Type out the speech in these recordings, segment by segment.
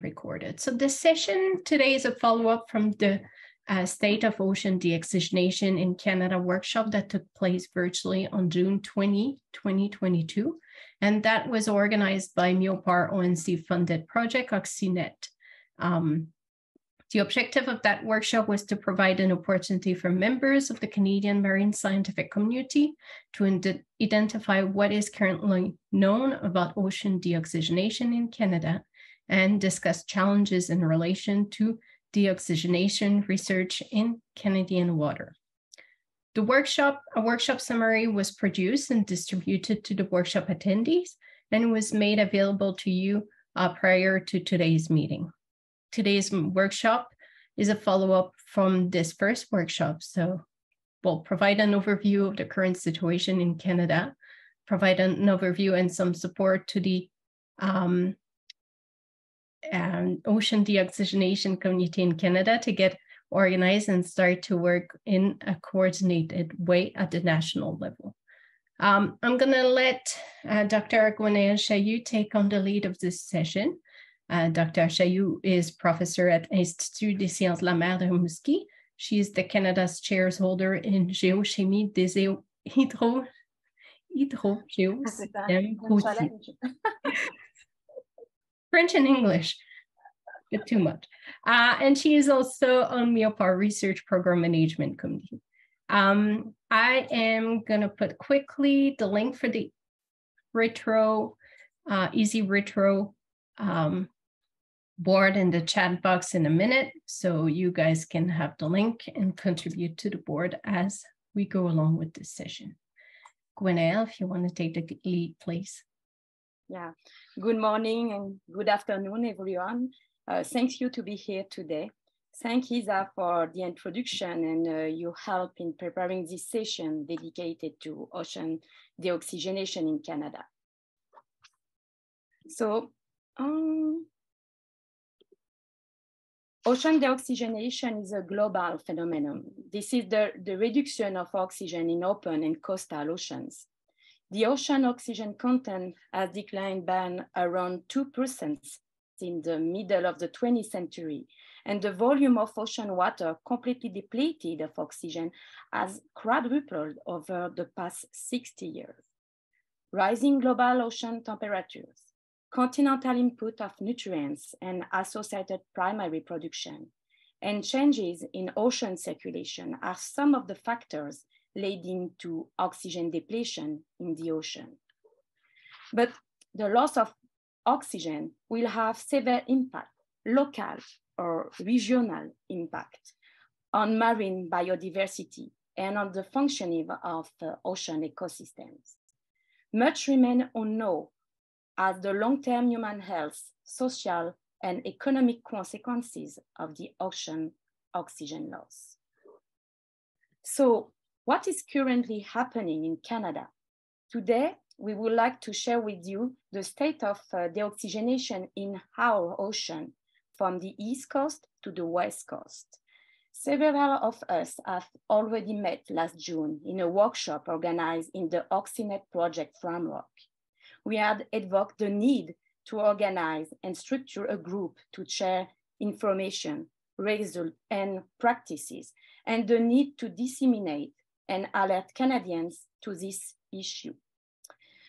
recorded. So the session today is a follow-up from the uh, State of Ocean Deoxygenation in Canada workshop that took place virtually on June 20, 2022. And that was organized by MEOPAR ONC funded project Oxynet. Um, the objective of that workshop was to provide an opportunity for members of the Canadian marine scientific community to identify what is currently known about ocean deoxygenation in Canada and discuss challenges in relation to deoxygenation research in Canadian water. The workshop, a workshop summary was produced and distributed to the workshop attendees and was made available to you uh, prior to today's meeting. Today's workshop is a follow-up from this first workshop. So we'll provide an overview of the current situation in Canada, provide an overview and some support to the um, um, ocean deoxygenation community in Canada to get organized and start to work in a coordinated way at the national level. Um, I'm going to let uh, Dr. Gwénaëlle Chaillou take on the lead of this session. Uh, Dr. Chaillou is professor at Institut des Sciences de la Mer de Rimouski. She is the Canada's chairs holder in Géochimie des hydro, French and English, but too much. Uh, and she is also on MEOPAR Research Program Management Committee. Um, I am going to put quickly the link for the retro, uh, easy retro um, board in the chat box in a minute. So you guys can have the link and contribute to the board as we go along with this session. Gwénaëlle, if you want to take the lead, please. Yeah, good morning and good afternoon, everyone. Uh, thank you to be here today. Thank you, Isa for the introduction and uh, your help in preparing this session dedicated to ocean deoxygenation in Canada. So, um, ocean deoxygenation is a global phenomenon. This is the, the reduction of oxygen in open and coastal oceans. The ocean oxygen content has declined by around 2% in the middle of the 20th century, and the volume of ocean water completely depleted of oxygen has quadrupled over the past 60 years. Rising global ocean temperatures, continental input of nutrients and associated primary production, and changes in ocean circulation are some of the factors leading to oxygen depletion in the ocean. But the loss of oxygen will have severe impact, local or regional impact on marine biodiversity and on the functioning of uh, ocean ecosystems. Much remain unknown as the long-term human health, social, and economic consequences of the ocean oxygen loss. So what is currently happening in Canada. Today, we would like to share with you the state of uh, deoxygenation in our ocean from the East Coast to the West Coast. Several of us have already met last June in a workshop organized in the Oxynet project framework. We had evoked the need to organize and structure a group to share information, results, and practices, and the need to disseminate and alert Canadians to this issue.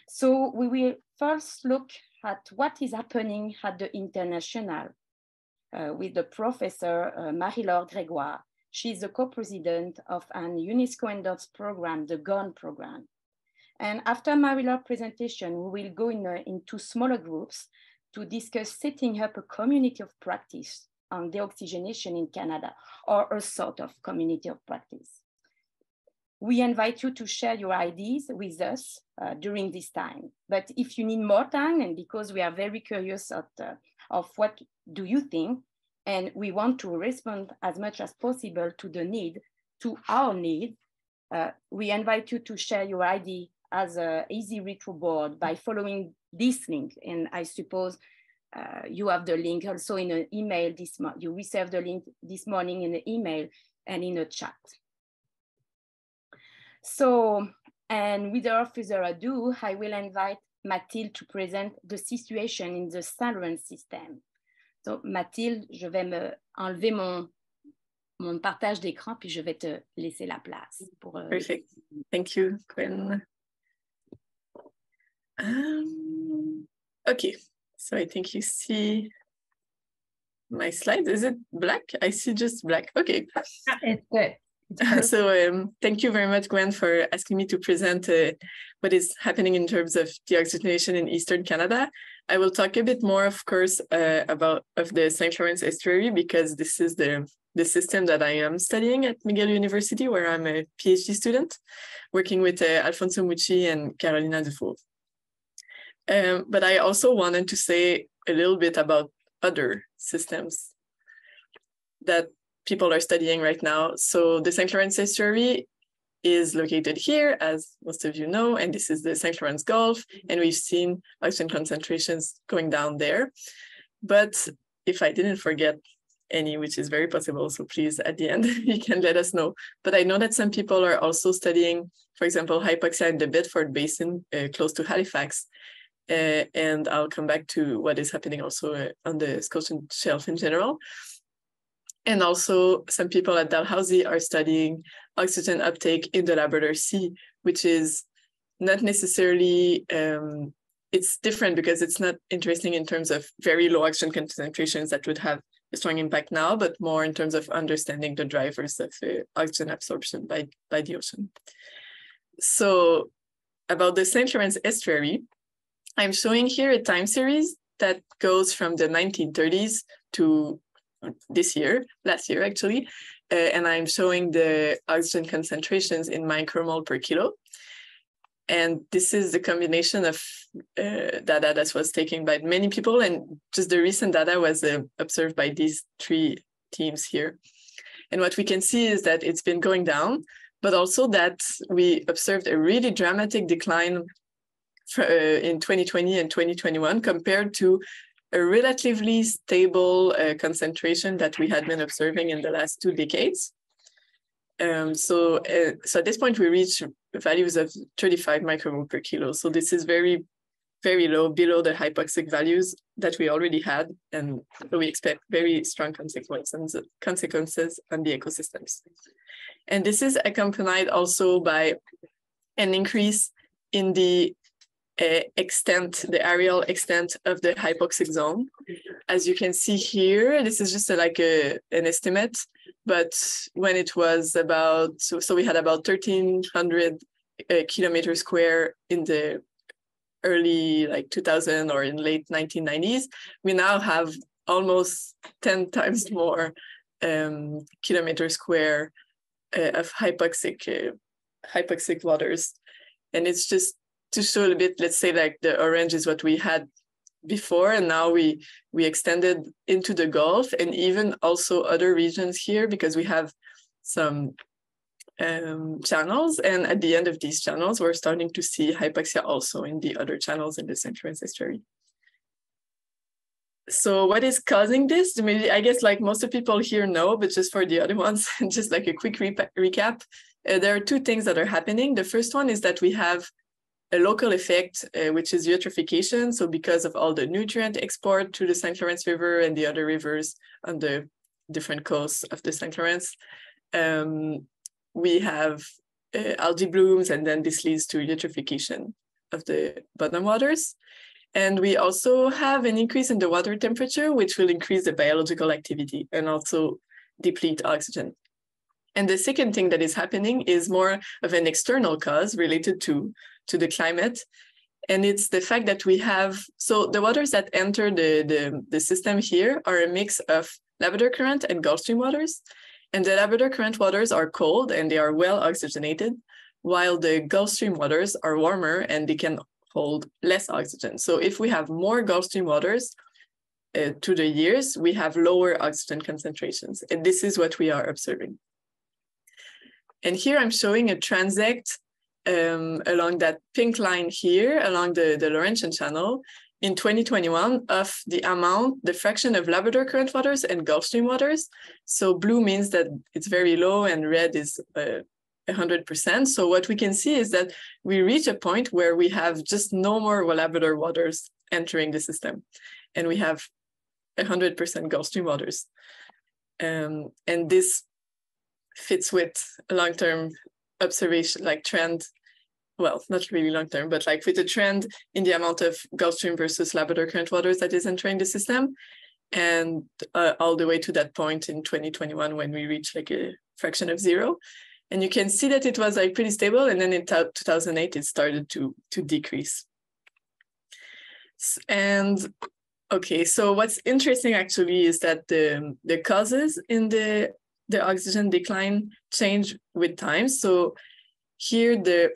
So we will first look at what is happening at the international uh, with the professor uh, Marie-Laure Grégoire. She's the co-president of an UNESCO endorsed program, the GONE program. And after Marie-Laure's presentation, we will go in, uh, into smaller groups to discuss setting up a community of practice on deoxygenation in Canada or a sort of community of practice. We invite you to share your ideas with us uh, during this time. But if you need more time, and because we are very curious at, uh, of what do you think, and we want to respond as much as possible to the need, to our need, uh, we invite you to share your idea as an easy retro board by following this link. And I suppose uh, you have the link also in an email this month. You received the link this morning in an email and in a chat. So, and without further ado, I will invite Mathilde to present the situation in the Saint-Laurent system. So, Mathilde, je vais me enlever mon, mon partage d'écran, puis je vais te laisser la place. Pour, uh... Perfect. Thank you, Gwen. Um, okay, so I think you see my slides. Is it black? I see just black. Okay. It's good. so um, thank you very much, Gwen, for asking me to present uh, what is happening in terms of deoxygenation in Eastern Canada. I will talk a bit more, of course, uh, about of the St. Lawrence Estuary because this is the the system that I am studying at McGill University, where I'm a PhD student, working with uh, Alfonso Mucci and Carolina Dufour. Um, but I also wanted to say a little bit about other systems that people are studying right now. So the St. Lawrence Estuary is located here, as most of you know, and this is the St. Lawrence Gulf, and we've seen oxygen concentrations going down there. But if I didn't forget any, which is very possible, so please at the end, you can let us know. But I know that some people are also studying, for example, hypoxia in the Bedford Basin, uh, close to Halifax. Uh, and I'll come back to what is happening also uh, on the Scotian Shelf in general. And also some people at Dalhousie are studying oxygen uptake in the Labrador Sea, which is not necessarily, um, it's different because it's not interesting in terms of very low oxygen concentrations that would have a strong impact now, but more in terms of understanding the drivers of uh, oxygen absorption by, by the ocean. So about the St. Lawrence estuary, I'm showing here a time series that goes from the 1930s to this year, last year actually, uh, and I'm showing the oxygen concentrations in micromole per kilo. And this is the combination of uh, data that was taken by many people, and just the recent data was uh, observed by these three teams here. And what we can see is that it's been going down, but also that we observed a really dramatic decline uh, in 2020 and 2021 compared to a relatively stable uh, concentration that we had been observing in the last two decades. Um, so, uh, so at this point, we reach values of 35 micromole per kilo. So this is very, very low, below the hypoxic values that we already had. And so we expect very strong consequences, consequences on the ecosystems. And this is accompanied also by an increase in the uh, extent, the aerial extent of the hypoxic zone. As you can see here, this is just a, like a, an estimate, but when it was about, so, so we had about 1300 uh, kilometers square in the early like 2000 or in late 1990s, we now have almost 10 times more um, kilometer square uh, of hypoxic uh, hypoxic waters. And it's just to show a bit, let's say like the orange is what we had before and now we we extended into the Gulf and even also other regions here because we have some um, channels and at the end of these channels we're starting to see hypoxia also in the other channels in the St. Lawrence estuary. So what is causing this? Maybe I guess like most of people here know, but just for the other ones, just like a quick re recap, uh, there are two things that are happening. The first one is that we have a local effect, uh, which is eutrophication. So because of all the nutrient export to the St. Lawrence River and the other rivers on the different coasts of the St. Lawrence, um, we have uh, algae blooms, and then this leads to eutrophication of the bottom waters. And we also have an increase in the water temperature, which will increase the biological activity and also deplete oxygen. And the second thing that is happening is more of an external cause related to to the climate. And it's the fact that we have, so the waters that enter the, the, the system here are a mix of Labrador current and Gulf Stream waters. And the Labrador current waters are cold and they are well oxygenated, while the Gulf Stream waters are warmer and they can hold less oxygen. So if we have more Gulf Stream waters uh, to the years, we have lower oxygen concentrations. And this is what we are observing. And here I'm showing a transect um, along that pink line here, along the, the Laurentian channel in 2021 of the amount, the fraction of Labrador current waters and Gulf Stream waters. So blue means that it's very low and red is uh, 100%. So what we can see is that we reach a point where we have just no more Labrador waters entering the system. And we have 100% Gulf Stream waters. Um, and this fits with a long-term observation, like trend, well, not really long-term, but like with a trend in the amount of Gulf Stream versus Labrador current waters that is entering the system. And uh, all the way to that point in 2021 when we reached like a fraction of zero. And you can see that it was like pretty stable. And then in 2008, it started to, to decrease. And okay, so what's interesting actually is that the, the causes in the, the oxygen decline change with time. So here the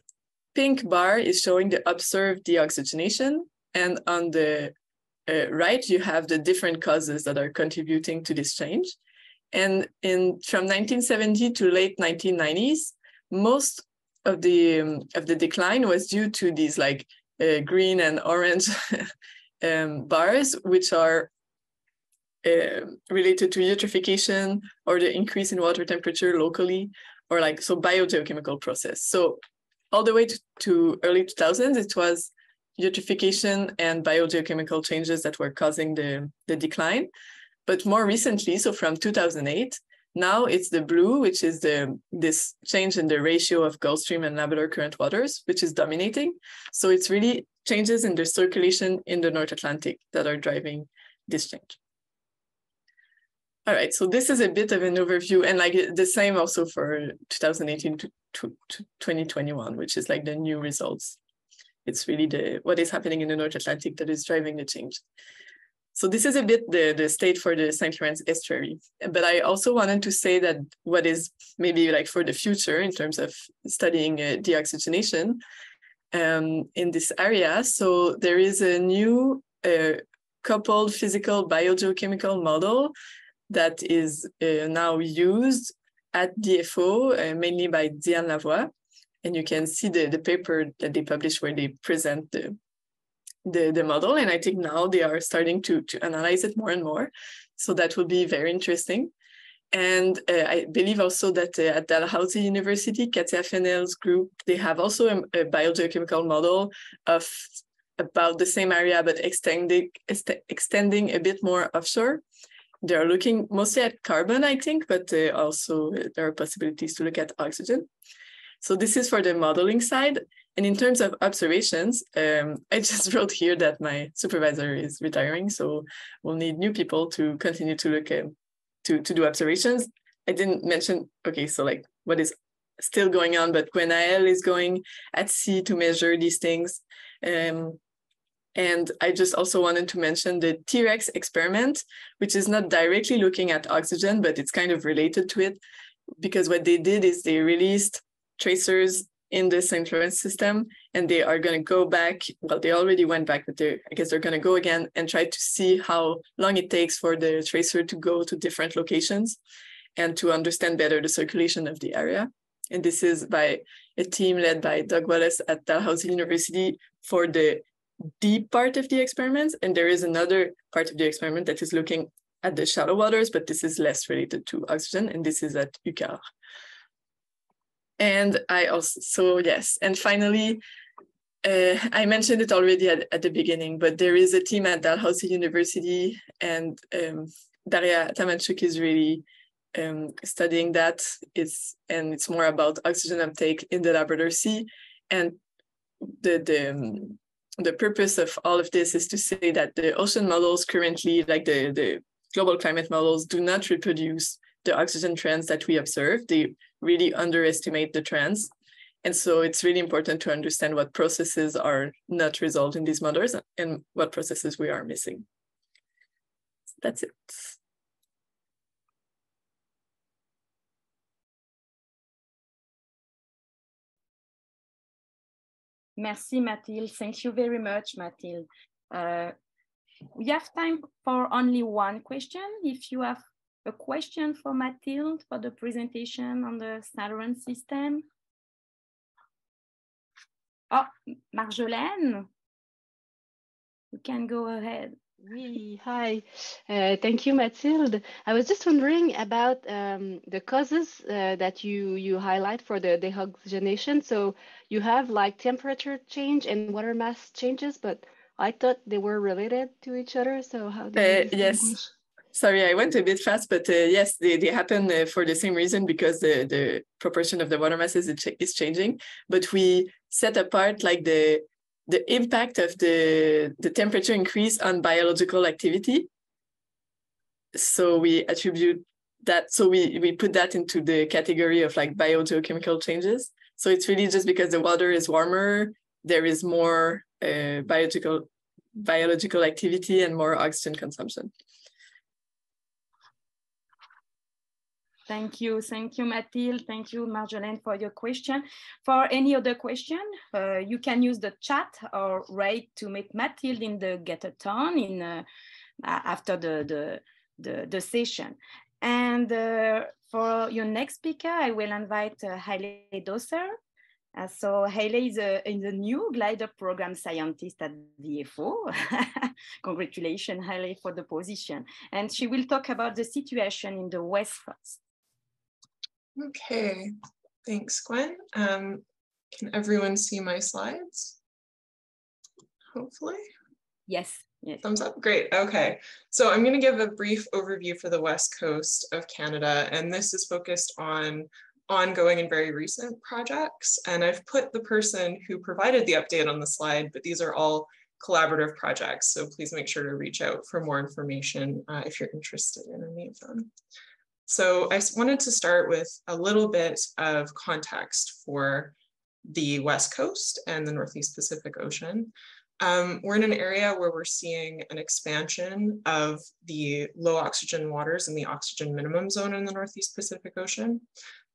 pink bar is showing the observed deoxygenation. And on the uh, right, you have the different causes that are contributing to this change. And in from 1970 to late 1990s, most of the um, of the decline was due to these like uh, green and orange um, bars, which are uh, related to eutrophication or the increase in water temperature locally, or like so biogeochemical process. So all the way to, to early 2000s, it was eutrophication and biogeochemical changes that were causing the, the decline. But more recently, so from 2008, now it's the blue, which is the this change in the ratio of Gulf Stream and Labrador current waters, which is dominating. So it's really changes in the circulation in the North Atlantic that are driving this change. All right, so this is a bit of an overview and like the same also for 2018 to, to, to 2021, which is like the new results. It's really the what is happening in the North Atlantic that is driving the change. So this is a bit the, the state for the St. Lawrence estuary. But I also wanted to say that what is maybe like for the future in terms of studying uh, deoxygenation um, in this area. So there is a new uh, coupled physical biogeochemical model that is uh, now used at DFO, uh, mainly by Diane Lavoie. And you can see the, the paper that they published where they present the, the, the model. And I think now they are starting to, to analyze it more and more. So that will be very interesting. And uh, I believe also that uh, at Dalhousie University, Katja Fennel's group, they have also a, a biogeochemical model of about the same area, but extending, extending a bit more offshore. They're looking mostly at carbon, I think, but uh, also there are possibilities to look at oxygen. So this is for the modeling side. And in terms of observations, um, I just wrote here that my supervisor is retiring, so we'll need new people to continue to look at, to, to do observations. I didn't mention, okay, so like what is still going on, but Gwénaëlle is going at sea to measure these things. Um, and I just also wanted to mention the T-REX experiment, which is not directly looking at oxygen, but it's kind of related to it because what they did is they released tracers in the St. Lawrence system, and they are going to go back. Well, they already went back, but they I guess they're going to go again and try to see how long it takes for the tracer to go to different locations and to understand better the circulation of the area. And this is by a team led by Doug Wallace at Dalhousie University for the deep part of the experiment. And there is another part of the experiment that is looking at the shallow waters, but this is less related to oxygen, and this is at UQAR. And I also, so yes, and finally, uh, I mentioned it already at, at, the beginning, but there is a team at Dalhousie University, and um, Dariia Atamanchuk is really um, studying that. It's and it's more about oxygen uptake in the Labrador Sea, and the the um, the purpose of all of this is to say that the ocean models currently, like the the global climate models, do not reproduce the oxygen trends that we observe. They really underestimate the trends. And so it's really important to understand what processes are not resolved in these models and what processes we are missing. That's it. Merci, Mathilde. Thank you very much, Mathilde. Uh, we have time for only one question. If you have a question for Mathilde for the presentation on the St. system? Oh, Marjolaine, you can go ahead. Oui, hi. Uh, thank you, Mathilde. I was just wondering about um, the causes uh, that you, you highlight for the deoxygenation. So you have like temperature change and water mass changes, but I thought they were related to each other. So how do uh, Yes. Sorry, I went a bit fast, but uh, yes, they, they happen uh, for the same reason because the, the proportion of the water masses is, is changing. But we set apart like the the impact of the, the temperature increase on biological activity. So we attribute that, so we, we put that into the category of like biogeochemical changes. So it's really just because the water is warmer, there is more uh, biological biological activity and more oxygen consumption. Thank you. Thank you, Mathilde. Thank you, Marjolaine, for your question. For any other question, uh, you can use the chat or write to meet Mathilde in the Get-A-Thon in, uh, after the, the, the, the, session. And uh, for your next speaker, I will invite uh, Hayley Dosser. Uh, so Hayley is a, is new glider program scientist at DFO. Congratulations, Hayley, for the position. And she will talk about the situation in the West Coast. Okay, thanks, Gwen. Um, can everyone see my slides? Hopefully. Yes. Yes. Thumbs up. Great. Okay. So I'm going to give a brief overview for the West Coast of Canada, and this is focused on ongoing and very recent projects. And I've put the person who provided the update on the slide, but these are all collaborative projects. So please make sure to reach out for more information uh, if you're interested in any of them. So I wanted to start with a little bit of context for the West Coast and the Northeast Pacific Ocean. Um, we're in an area where we're seeing an expansion of the low oxygen waters in the oxygen minimum zone in the Northeast Pacific Ocean.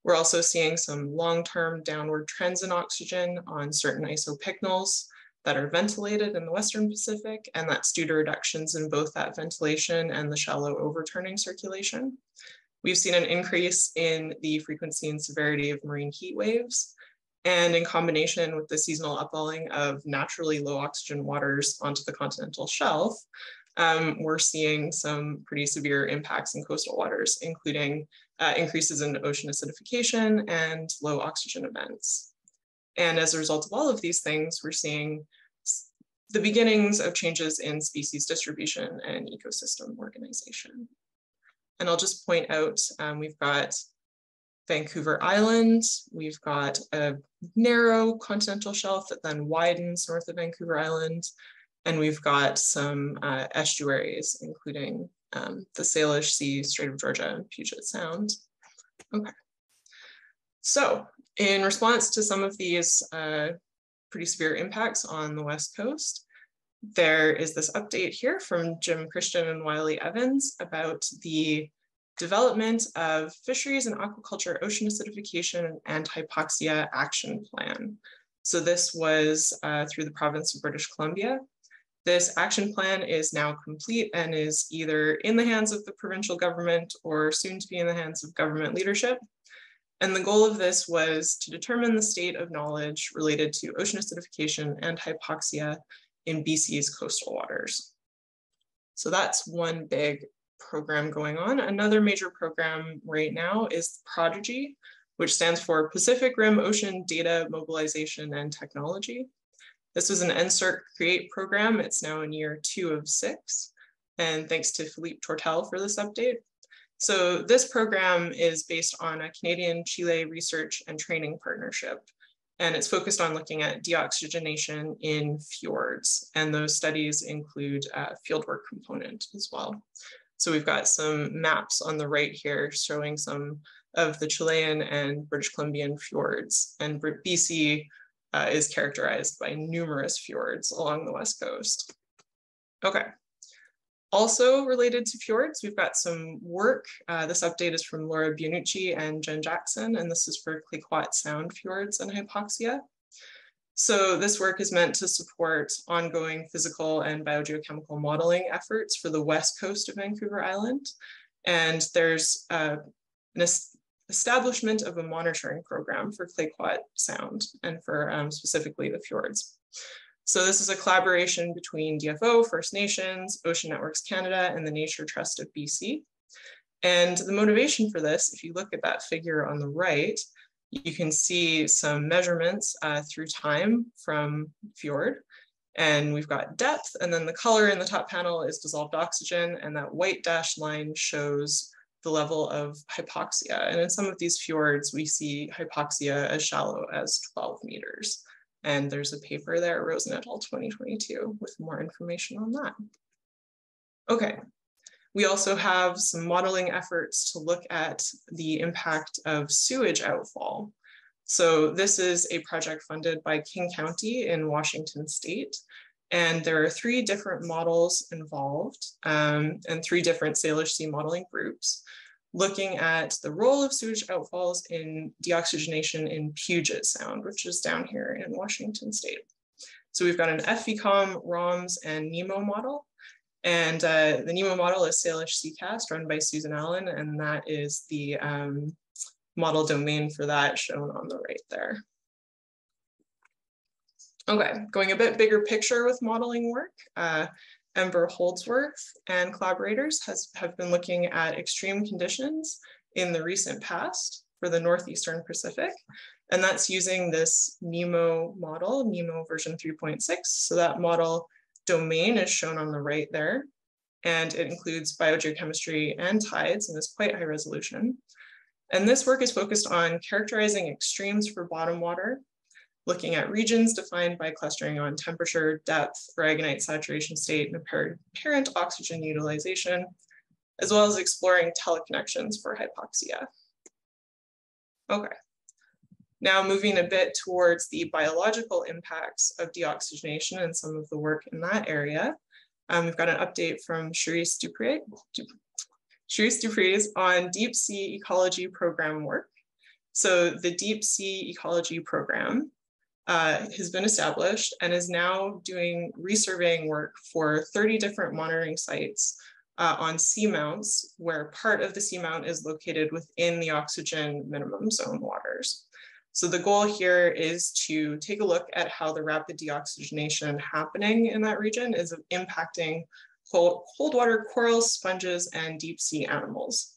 We're also seeing some long-term downward trends in oxygen on certain isopycnals that are ventilated in the Western Pacific, and that's due to reductions in both that ventilation and the shallow overturning circulation. We've seen an increase in the frequency and severity of marine heat waves. And in combination with the seasonal upwelling of naturally low oxygen waters onto the continental shelf, um, we're seeing some pretty severe impacts in coastal waters, including uh, increases in ocean acidification and low oxygen events. And as a result of all of these things, we're seeing the beginnings of changes in species distribution and ecosystem organization. And I'll just point out, um, we've got Vancouver Island, we've got a narrow continental shelf that then widens north of Vancouver Island, and we've got some uh, estuaries, including um, the Salish Sea, Strait of Georgia, and Puget Sound. Okay. So in response to some of these uh, pretty severe impacts on the West Coast, there is this update here from Jim Christian and Wiley Evans about the development of fisheries and aquaculture ocean acidification and hypoxia action plan. So this was uh, through the province of British Columbia. This action plan is now complete and is either in the hands of the provincial government or soon to be in the hands of government leadership. And the goal of this was to determine the state of knowledge related to ocean acidification and hypoxia in BC's coastal waters. So that's one big program going on. Another major program right now is Prodigy, which stands for Pacific Rim Ocean Data Mobilization and Technology. This was an NSERC Create program. It's now in year two of six. And thanks to Philippe Tortell for this update. So this program is based on a Canadian-Chile research and training partnership and it's focused on looking at deoxygenation in fjords. And those studies include a fieldwork component as well. So we've got some maps on the right here showing some of the Chilean and British Columbian fjords. And BC uh, is characterized by numerous fjords along the west coast. Okay, also related to fjords, we've got some work. Uh, this update is from Laura Bianucci and Jen Jackson, and this is for Clayoquot Sound fjords and hypoxia. So this work is meant to support ongoing physical and biogeochemical modeling efforts for the west coast of Vancouver Island. And there's uh, an establishment of a monitoring program for Clayoquot Sound and for um, specifically the fjords. So this is a collaboration between DFO, First Nations, Ocean Networks Canada, and the Nature Trust of BC. And the motivation for this, if you look at that figure on the right, you can see some measurements uh, through time from fjord. And we've got depth, and then the color in the top panel is dissolved oxygen, and that white dashed line shows the level of hypoxia. And in some of these fjords, we see hypoxia as shallow as 12 meters. And there's a paper there, Rosen et al. 2022, with more information on that. Okay, we also have some modeling efforts to look at the impact of sewage outfall. So this is a project funded by King County in Washington State. And there are three different models involved um, and three different Salish Sea modeling groups looking at the role of sewage outfalls in deoxygenation in Puget Sound, which is down here in Washington State. So we've got an FVCOM, ROMS, and NEMO model. And uh, the NEMO model is SalishSeaCast run by Susan Allen, and that is the um, model domain for that shown on the right there. Okay, going a bit bigger picture with modeling work. Uh, Amber Holdsworth and collaborators has, have been looking at extreme conditions in the recent past for the Northeastern Pacific. And that's using this NEMO model, NEMO version 3.6. So that model domain is shown on the right there. And it includes biogeochemistry and tides and is quite high resolution. And this work is focused on characterizing extremes for bottom water looking at regions defined by clustering on temperature, depth, aragonite saturation state, and apparent oxygen utilization, as well as exploring teleconnections for hypoxia. Okay, now moving a bit towards the biological impacts of deoxygenation and some of the work in that area. Um, we've got an update from Cherisse Du Preez, on deep sea ecology program work. So the deep sea ecology program uh, has been established and is now doing resurveying work for 30 different monitoring sites uh, on seamounts, where part of the seamount is located within the oxygen minimum zone waters. So the goal here is to take a look at how the rapid deoxygenation happening in that region is impacting cold, cold water corals, sponges, and deep sea animals.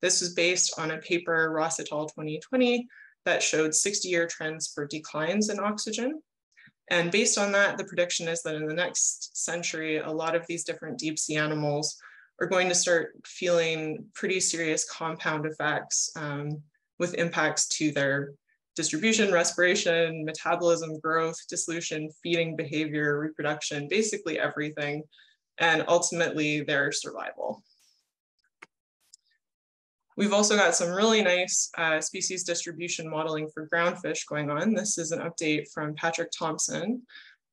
This was based on a paper, Ross et al. 2020, that showed 60 year trends for declines in oxygen. And based on that, the prediction is that in the next century, a lot of these different deep sea animals are going to start feeling pretty serious compound effects um, with impacts to their distribution, respiration, metabolism, growth, dissolution, feeding behavior, reproduction, basically everything, and ultimately their survival. We've also got some really nice uh, species distribution modeling for groundfish going on. This is an update from Patrick Thompson.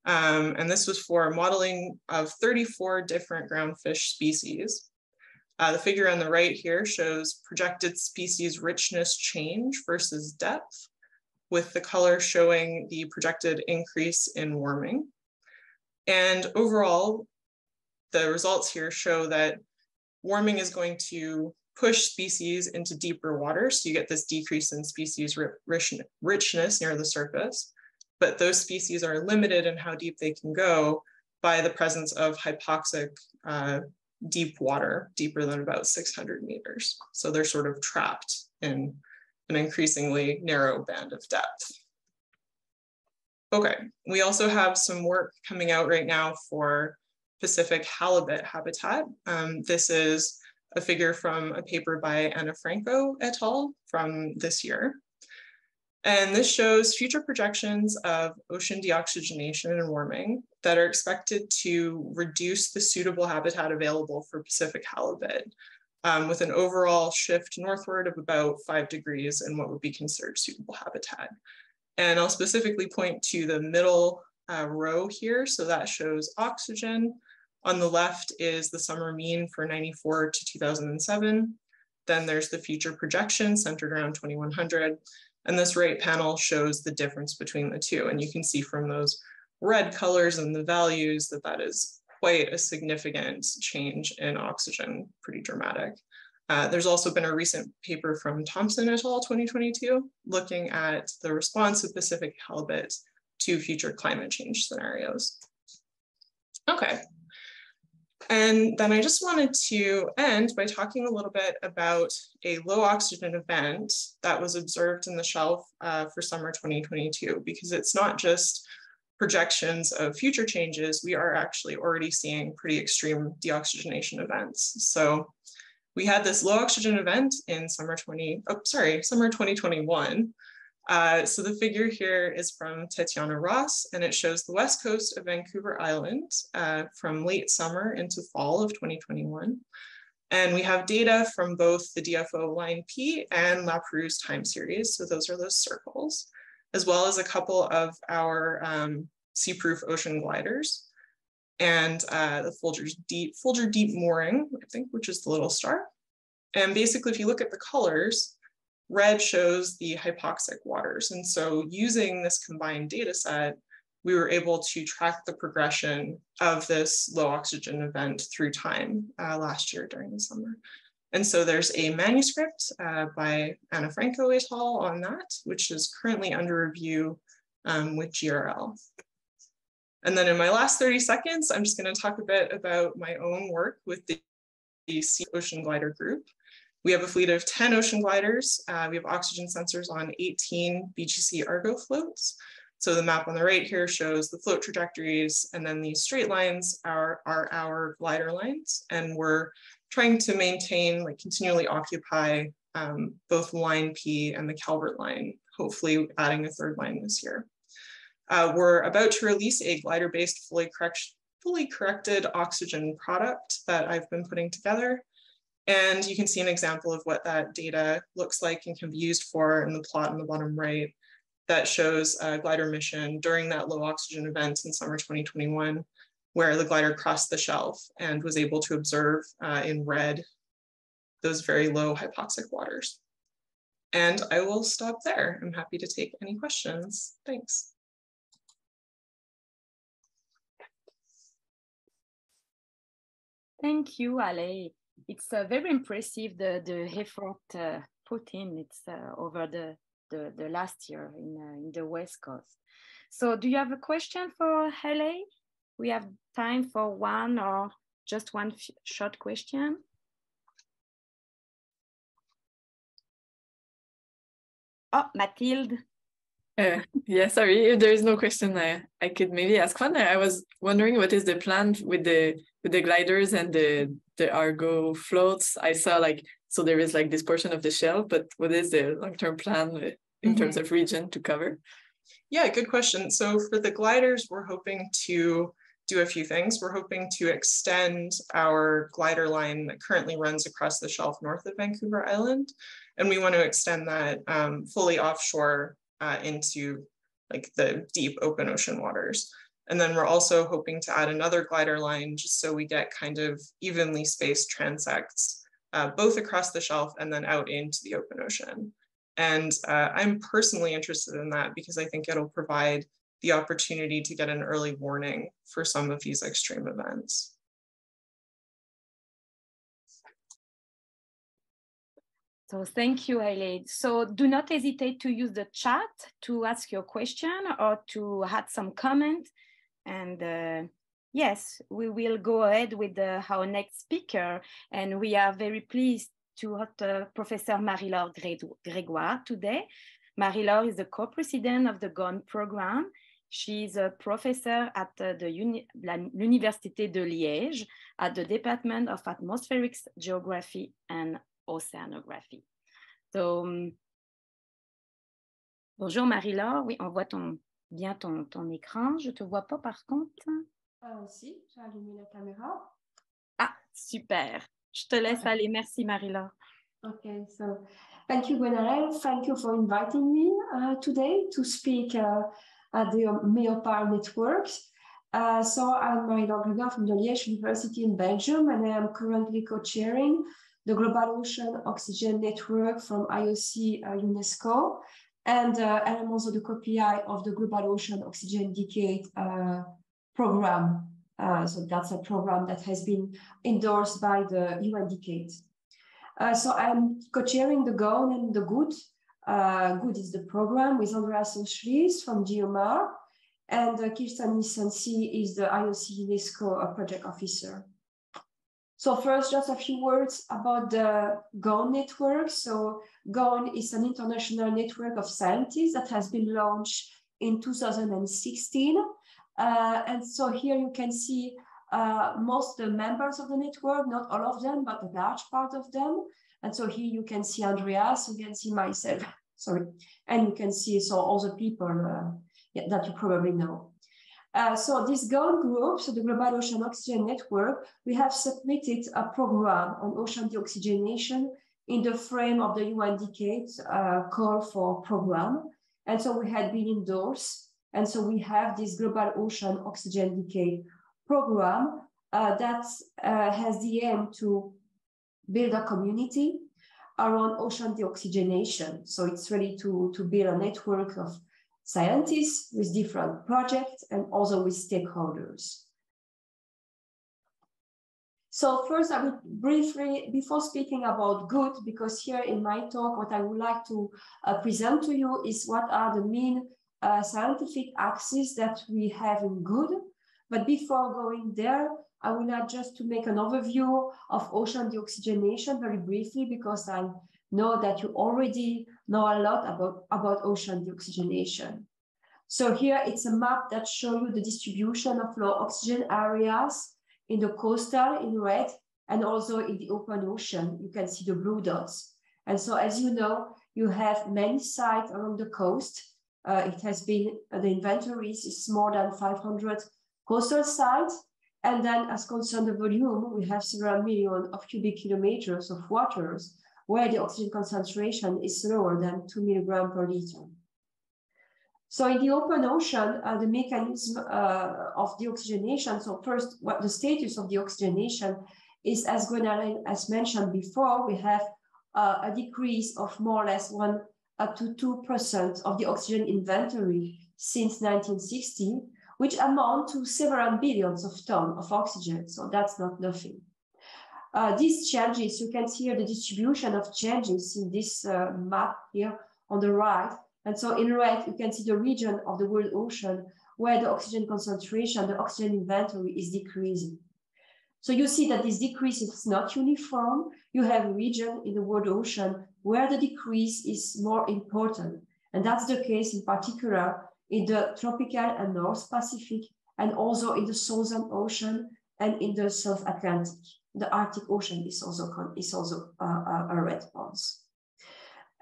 Um, and this was for modeling of 34 different groundfish species. Uh, the figure on the right here shows projected species richness change versus depth, with the color showing the projected increase in warming. And overall, the results here show that warming is going to push species into deeper water. So you get this decrease in species rich, richness near the surface, but those species are limited in how deep they can go by the presence of hypoxic uh, deep water, deeper than about 600 meters. So they're sort of trapped in an increasingly narrow band of depth. Okay, we also have some work coming out right now for Pacific halibut habitat. Um, this is a figure from a paper by Ana Franco et al. from this year. And this shows future projections of ocean deoxygenation and warming that are expected to reduce the suitable habitat available for Pacific halibut, um, with an overall shift northward of about five degrees in what would be considered suitable habitat. And I'll specifically point to the middle uh, row here. So that shows oxygen, on the left is the summer mean for 94 to 2007. Then there's the future projection centered around 2100. And this right panel shows the difference between the two. And you can see from those red colors and the values that that is quite a significant change in oxygen, pretty dramatic. Uh, there's also been a recent paper from Thompson et al. 2022 looking at the response of Pacific halibut to future climate change scenarios. Okay, and then I just wanted to end by talking a little bit about a low oxygen event that was observed in the shelf uh, for summer 2022, because it's not just projections of future changes, we are actually already seeing pretty extreme deoxygenation events. So we had this low oxygen event in summer 20, oh, sorry, summer 2021. Uh, so the figure here is from Tetjana Ross, and it shows the west coast of Vancouver Island uh, from late summer into fall of 2021. And we have data from both the DFO line P and La Perouse time series. So those are those circles, as well as a couple of our um, C-PROOF ocean gliders and uh, the Folger's deep, Folger deep mooring, I think, which is the little star. And basically, if you look at the colors, red shows the hypoxic waters. And so using this combined data set, we were able to track the progression of this low oxygen event through time uh, last year during the summer. And so there's a manuscript uh, by Ana Franco et al. on that, which is currently under review um, with GRL. And then in my last 30 seconds, I'm just gonna talk a bit about my own work with the, the Sea Ocean Glider Group. We have a fleet of 10 ocean gliders. Uh, we have oxygen sensors on 18 BGC Argo floats. So the map on the right here shows the float trajectories, and then these straight lines are, are our glider lines. And we're trying to maintain, like continually occupy um, both line P and the Calvert line, hopefully adding a third line this year. Uh, we're about to release a glider-based fully, correct, fully corrected oxygen product that I've been putting together. And you can see an example of what that data looks like and can be used for in the plot in the bottom right that shows a glider mission during that low oxygen event in summer 2021, where the glider crossed the shelf and was able to observe uh, in red those very low hypoxic waters. And I will stop there. I'm happy to take any questions. Thanks. Thank you, Ale. It's uh, very impressive the, the effort uh, put in. It's uh, over the the, the last year in, uh, in the West Coast. So do you have a question for Hayley? We have time for one or just one short question. Oh, Mathilde. Uh, yeah, sorry, if there is no question, I, I could maybe ask one. I was wondering what is the plan with the with the gliders and the the Argo floats. I saw like so there is like this portion of the shell, but what is the long term plan in mm-hmm. terms of region to cover? Yeah, good question. So for the gliders, we're hoping to do a few things. We're hoping to extend our glider line that currently runs across the shelf north of Vancouver Island. And we want to extend that um, fully offshore uh, into like the deep open ocean waters. And then we're also hoping to add another glider line just so we get kind of evenly spaced transects, uh, both across the shelf and then out into the open ocean. And uh, I'm personally interested in that because I think it'll provide the opportunity to get an early warning for some of these extreme events. So thank you, Eileen. So do not hesitate to use the chat to ask your question or to add some comment. And uh, yes, we will go ahead with the, our next speaker. And we are very pleased to uh, Professor Marie-Laure Grégoire today. Marie-Laure is the co-president of the GONE program. She's a professor at uh, the Uni L'Université de Liège at the Department of Atmospheric Geography and Oceanography. So, um, bonjour Marie-Laure, oui, on voit ton, bien ton, ton écran. Je te vois pas par contre. Euh, si, j'ai allumé la caméra. Ah, super. Je te laisse aller. Merci, Marila. Okay, so thank you, Gwenarel. Thank you for inviting me uh, today to speak uh, at the MEOPAR Networks. Uh, so I'm Marie-Laure Grégoire from the Liège University in Belgium, and I am currently co-chairing the Global Ocean Oxygen Network from IOC uh, UNESCO. And, and I'm also the co-PI of the Global Ocean Oxygen Decade uh, program uh, so that's a program that has been endorsed by the UN Decade. So I'm co-chairing the GONE and the GOOD. Uh, GOOD is the program with Andreas Oschlies from GeoMar, and uh, Kirsten Isensee is the IOC UNESCO uh, project officer. So first, just a few words about the GONE network. So GONE is an international network of scientists that has been launched in 2016 Uh, and so here you can see uh, most the members of the network, not all of them, but a large part of them. And so here you can see Andreas, you can see myself, sorry, and you can see so all the people uh, yeah, that you probably know. Uh, so this GO2NE group, so the Global Ocean Oxygen Network, we have submitted a program on ocean deoxygenation in the frame of the UN Decade uh, call for program. And so we had been endorsed. And so we have this Global Ocean Oxygen Decade program uh, that uh, has the aim to build a community around ocean deoxygenation. So it's really to, to build a network of scientists with different projects and also with stakeholders. So first I would briefly, before speaking about good, because here in my talk, what I would like to uh, present to you is what are the main uh, scientific axes that we have in good. But before going there, I would like just to make an overview of ocean deoxygenation very briefly, because I know that you already know a lot about, about ocean deoxygenation. So here it's a map that shows you the distribution of low oxygen areas in the coastal in red and also in the open ocean, you can see the blue dots. And so as you know, you have many sites along the coast. Uh, it has been, uh, the inventories is more than 500 coastal sites. And then as concerned the volume, we have several million of cubic kilometers of waters where the oxygen concentration is lower than two milligram per liter. So in the open ocean, uh, the mechanism uh, of deoxygenation, so first, what the status of the oxygenation is, as has mentioned before, we have uh, a decrease of more or less one up to 2% of the oxygen inventory since 1960, which amount to several billions of tons of oxygen. So that's not nothing. Uh, these changes, you can see here the distribution of changes in this uh, map here on the right. And so in red, you can see the region of the world ocean where the oxygen concentration, the oxygen inventory is decreasing. So you see that this decrease is not uniform. You have a region in the world ocean where the decrease is more important. And that's the case in particular in the tropical and North Pacific, and also in the Southern Ocean and in the South Atlantic. The Arctic Ocean is also, is also uh, a red bonds.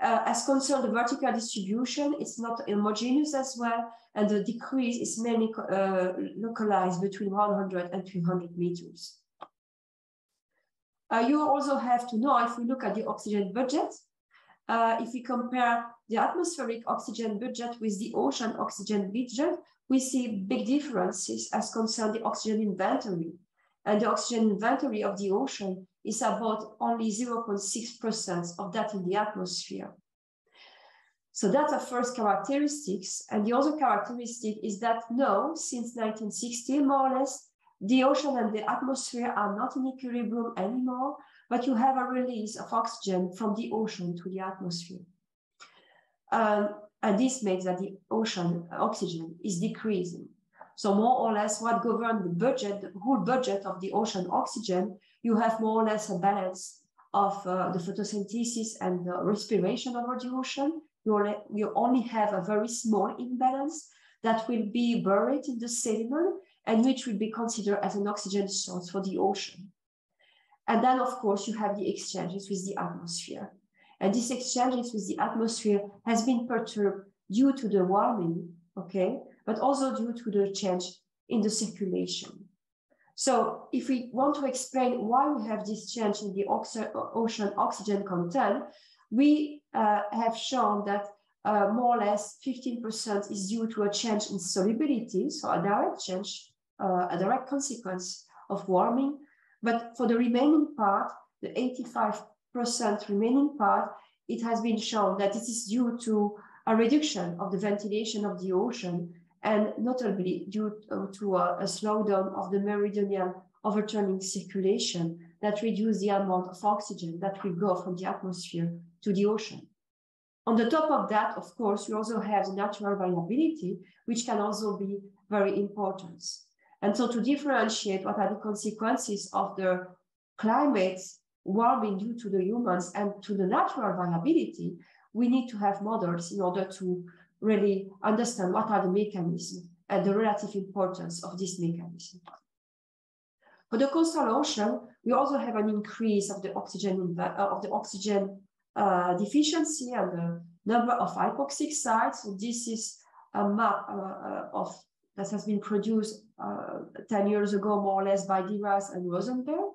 Uh, as concerned the vertical distribution, it's not homogeneous as well, and the decrease is mainly uh, localized between 100 and 300 meters. Uh, you also have to know, if we look at the oxygen budget, uh, if we compare the atmospheric oxygen budget with the ocean oxygen budget, we see big differences as concerned the oxygen inventory. And the oxygen inventory of the ocean is about only 0.6% of that in the atmosphere. So that's the first characteristics. And the other characteristic is that no, since 1960, more or less, the ocean and the atmosphere are not in equilibrium anymore, but you have a release of oxygen from the ocean to the atmosphere. Um, and this makes that the ocean oxygen is decreasing. So more or less what governs the budget, the whole budget of the ocean oxygen you have more or less a balance of uh, the photosynthesis and the respiration over the ocean. You only, you only have a very small imbalance that will be buried in the sediment and which will be considered as an oxygen source for the ocean. And then, of course, you have the exchanges with the atmosphere. And these exchanges with the atmosphere has been perturbed due to the warming, okay, but also due to the change in the circulation. So if we want to explain why we have this change in the ocean oxygen content, we uh, have shown that uh, more or less 15% is due to a change in solubility, so a direct change, uh, a direct consequence of warming. But for the remaining part, the 85% remaining part, it has been shown that this is due to a reduction of the ventilation of the ocean and notably due uh, to a, a slowdown of the meridional overturning circulation that reduce the amount of oxygen that will go from the atmosphere to the ocean. On the top of that, of course, we also have the natural variability, which can also be very important. And so to differentiate what are the consequences of the climate warming due to the humans and to the natural variability, we need to have models in order to really understand what are the mechanisms and the relative importance of this mechanism. For the coastal ocean, we also have an increase of the oxygen uh, of the oxygen uh, deficiency and the number of hypoxic sites. So this is a map uh, uh of that has been produced uh, 10 years ago, more or less by Diaz and Rosenberg.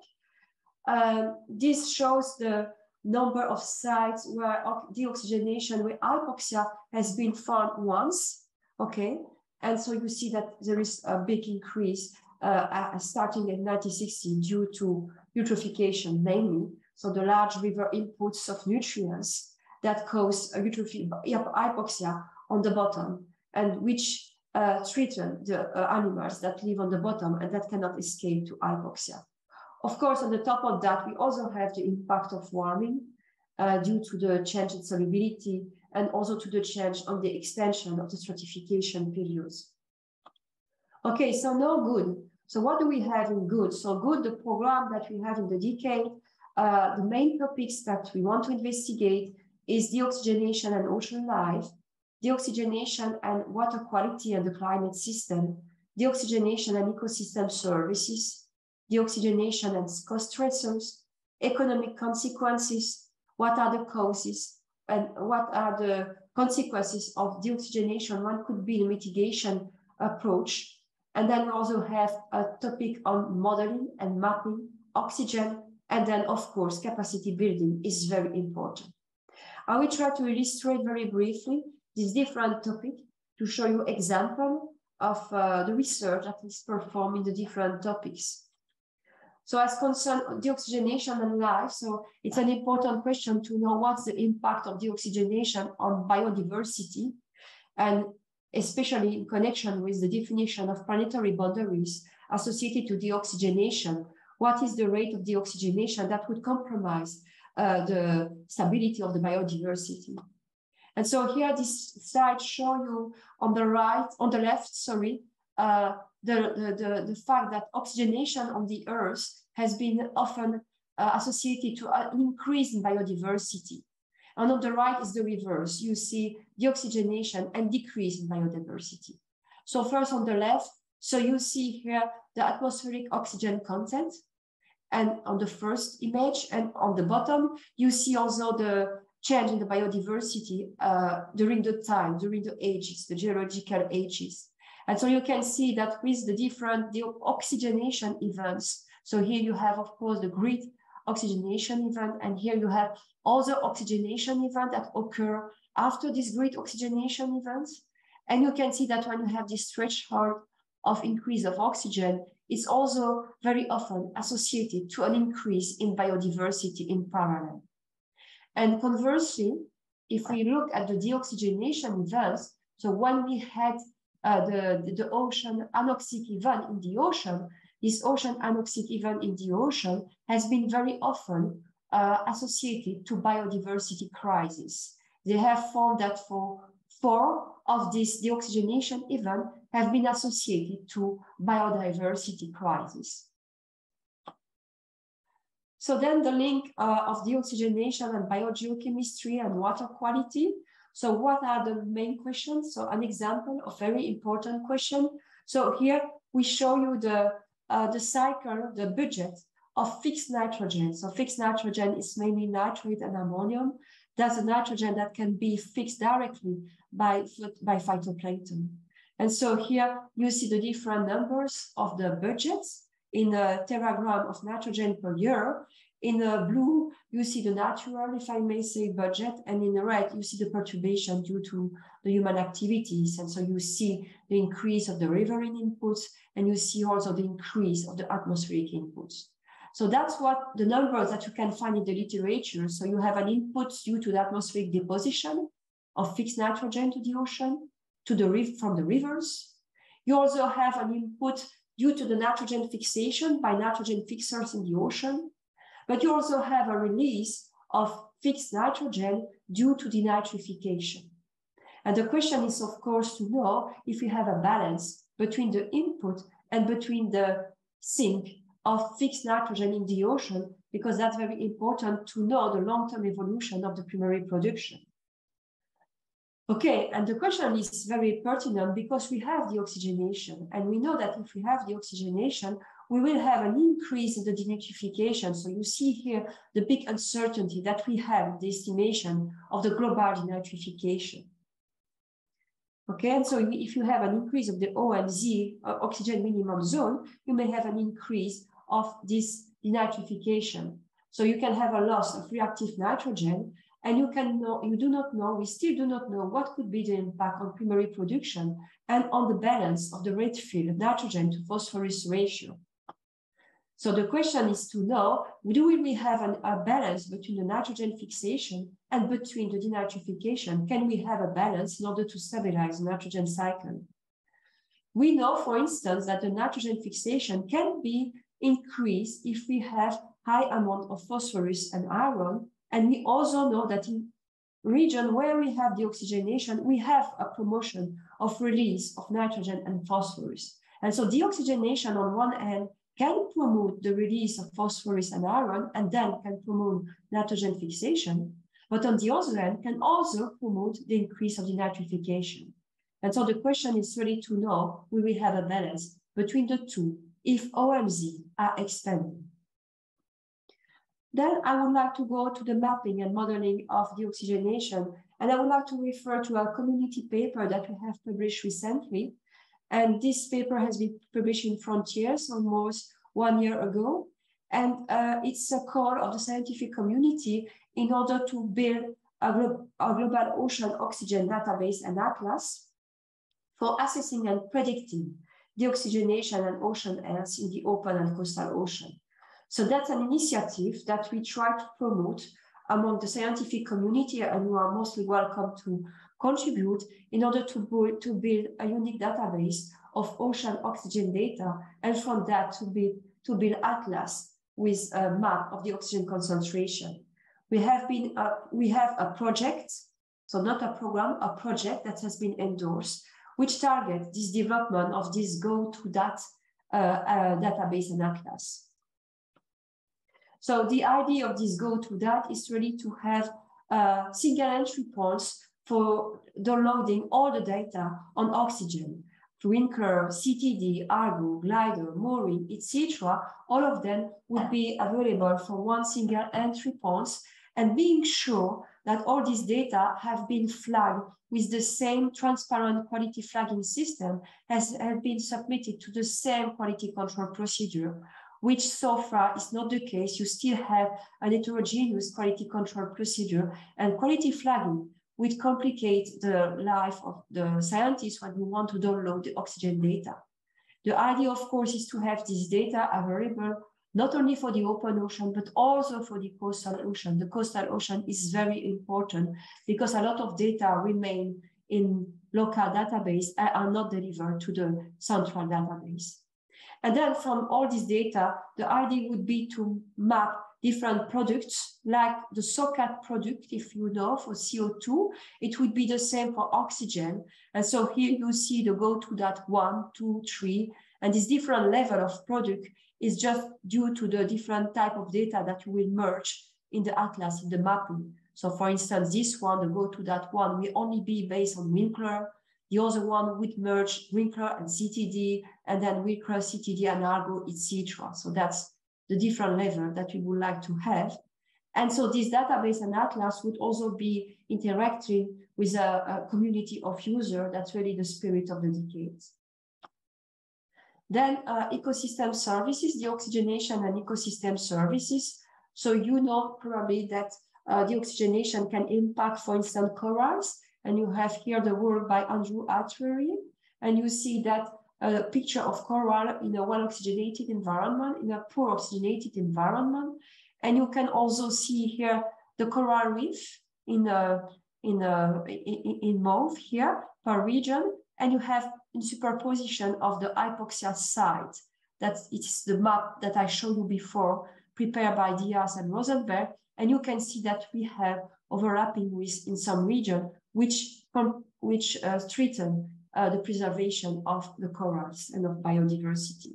Um, this shows the number of sites where deoxygenation with hypoxia has been found once, okay? And so you see that there is a big increase uh, starting in 1960 due to eutrophication mainly. So the large river inputs of nutrients that cause hypoxia on the bottom and which uh, threaten the uh, animals that live on the bottom and that cannot escape to hypoxia. Of course, on the top of that, we also have the impact of warming uh, due to the change in solubility and also to the change on the extension of the stratification periods. Okay, so no good. So what do we have in good? So good, the program that we have in the decade, uh, the main topics that we want to investigate is deoxygenation and ocean life, deoxygenation and water quality and the climate system, deoxygenation and ecosystem services, deoxygenation and stressors, economic consequences, what are the causes, and what are the consequences of deoxygenation. One could be the mitigation approach. And then we also have a topic on modeling and mapping, oxygen, and then of course, capacity building is very important. I will try to illustrate very briefly this different topic to show you example of uh, the research that is performed in the different topics. So as concern deoxygenation and life, so it's an important question to know what's the impact of deoxygenation on biodiversity, and especially in connection with the definition of planetary boundaries associated to deoxygenation. What is the rate of deoxygenation that would compromise uh, the stability of the biodiversity? And so here this slide show you on the right, on the left, sorry, uh, the, the, the, the, fact that oxygenation on the Earth has been often uh, associated to an increase in biodiversity. And on the right is the reverse. You see deoxygenation and decrease in biodiversity. So first on the left, so you see here the atmospheric oxygen content. And on the first image and on the bottom, you see also the change in the biodiversity uh, during the time, during the ages, the geological ages. And so you can see that with the different the oxygenation events, so here you have, of course, the great oxygenation event, and here you have other oxygenation events that occur after this great oxygenation events. And you can see that when you have this threshold of increase of oxygen, it's also very often associated to an increase in biodiversity in parallel. And conversely, if we look at the deoxygenation events, so when we had uh, the, the, ocean anoxic event in the ocean, this ocean anoxic event in the ocean has been very often uh, associated to biodiversity crisis. They have found that for four of these deoxygenation events have been associated to biodiversity crisis. So then the link uh, of deoxygenation and biogeochemistry and water quality. So what are the main questions? So an example of very important question. So here we show you the, uh, the cycle, the budget of fixed nitrogen. So fixed nitrogen is mainly nitrate and ammonium. That's a nitrogen that can be fixed directly by, by phytoplankton. And so here you see the different numbers of the budgets in a teragram of nitrogen per year. In the blue, you see the natural, if I may say, budget, and in the red, you see the perturbation due to the human activities. And so you see the increase of the riverine inputs, and you see also the increase of the atmospheric inputs. So that's what the numbers that you can find in the literature. So you have an input due to the atmospheric deposition of fixed nitrogen to the ocean, to the from the rivers. You also have an input due to the nitrogen fixation by nitrogen fixers in the ocean, but you also have a release of fixed nitrogen due to denitrification. And the question is, of course, to know if we have a balance between the input and between the sink of fixed nitrogen in the ocean, because that's very important to know the long-term evolution of the primary production. Okay, and the question is very pertinent because we have the oxygenation, and we know that if we have the oxygenation, we will have an increase in the denitrification. So you see here the big uncertainty that we have the estimation of the global denitrification. Okay, and so if you have an increase of the OMZ uh, oxygen minimum zone, you may have an increase of this denitrification. So you can have a loss of reactive nitrogen, and you can know, you do not know, we still do not know what could be the impact on primary production and on the balance of the rate field nitrogen to phosphorus ratio. So the question is to know, do we have an, a balance between the nitrogen fixation and between the denitrification? Can we have a balance in order to stabilize the nitrogen cycle? We know, for instance, that the nitrogen fixation can be increased if we have high amount of phosphorus and iron. And we also know that in region where we have the oxygenation, we have a promotion of release of nitrogen and phosphorus. And so deoxygenation on one hand can promote the release of phosphorus and iron and then can promote nitrogen fixation, but on the other hand, can also promote the increase of the nitrification. And so the question is really to know, we will have a balance between the two if OMZ are expanding? Then I would like to go to the mapping and modeling of the oxygenation. And I would like to refer to a community paper that we have published recently and this paper has been published in Frontiers almost one year ago. And uh, it's a call of the scientific community in order to build a, glo a global ocean oxygen database and atlas for assessing and predicting the oxygenation and ocean health in the open and coastal ocean. So that's an initiative that we try to promote among the scientific community, and you are mostly welcome to contribute in order to, build, to build a unique database of ocean oxygen data, and from that to build, to build atlas with a map of the oxygen concentration. We have been uh, we have a project, so not a program, a project that has been endorsed, which target this development of this go to that uh, uh, database and atlas. So the idea of this go to that is really to have uh, single entry points for downloading all the data on oxygen. Winkler, CTD, Argo, Glider, Mooring, etc., all of them would be available for one single entry points, point and being sure that all these data have been flagged with the same transparent quality flagging system as have been submitted to the same quality control procedure, which so far is not the case. You still have an heterogeneous quality control procedure and quality flagging which complicate the life of the scientists when we want to download the oxygen data. The idea, of course, is to have this data available not only for the open ocean, but also for the coastal ocean. The coastal ocean is very important because a lot of data remain in local database and are not delivered to the central database. And then from all this data, the idea would be to map different products like the SOCAT product, if you know, for CO2, it would be the same for oxygen. And so here you see the go to that one, two, three, and this different level of product is just due to the different type of data that you will merge in the atlas, in the mapping. So for instance, this one, the go to that one will only be based on Winkler. The other one would merge Winkler and CTD, and then we cross CTD, and Argo, etc. So that's the different level that we would like to have. And so this database and atlas would also be interacting with a, a community of users. That's really the spirit of the decades. Then uh, ecosystem services, the oxygenation and ecosystem services. So you know probably that uh, the oxygenation can impact, for instance, corals. And you have here the work by Andrew Altieri. And you see that a picture of coral in a well-oxygenated environment, in a poor oxygenated environment. And you can also see here the coral reef in, a, in, a, in, in mauve here per region. And you have in superposition of the hypoxia site. That it's the map that I showed you before, prepared by Diaz and Rosenberg. And you can see that we have overlapping with in some region, which, which uh, threaten uh, the preservation of the corals and of biodiversity.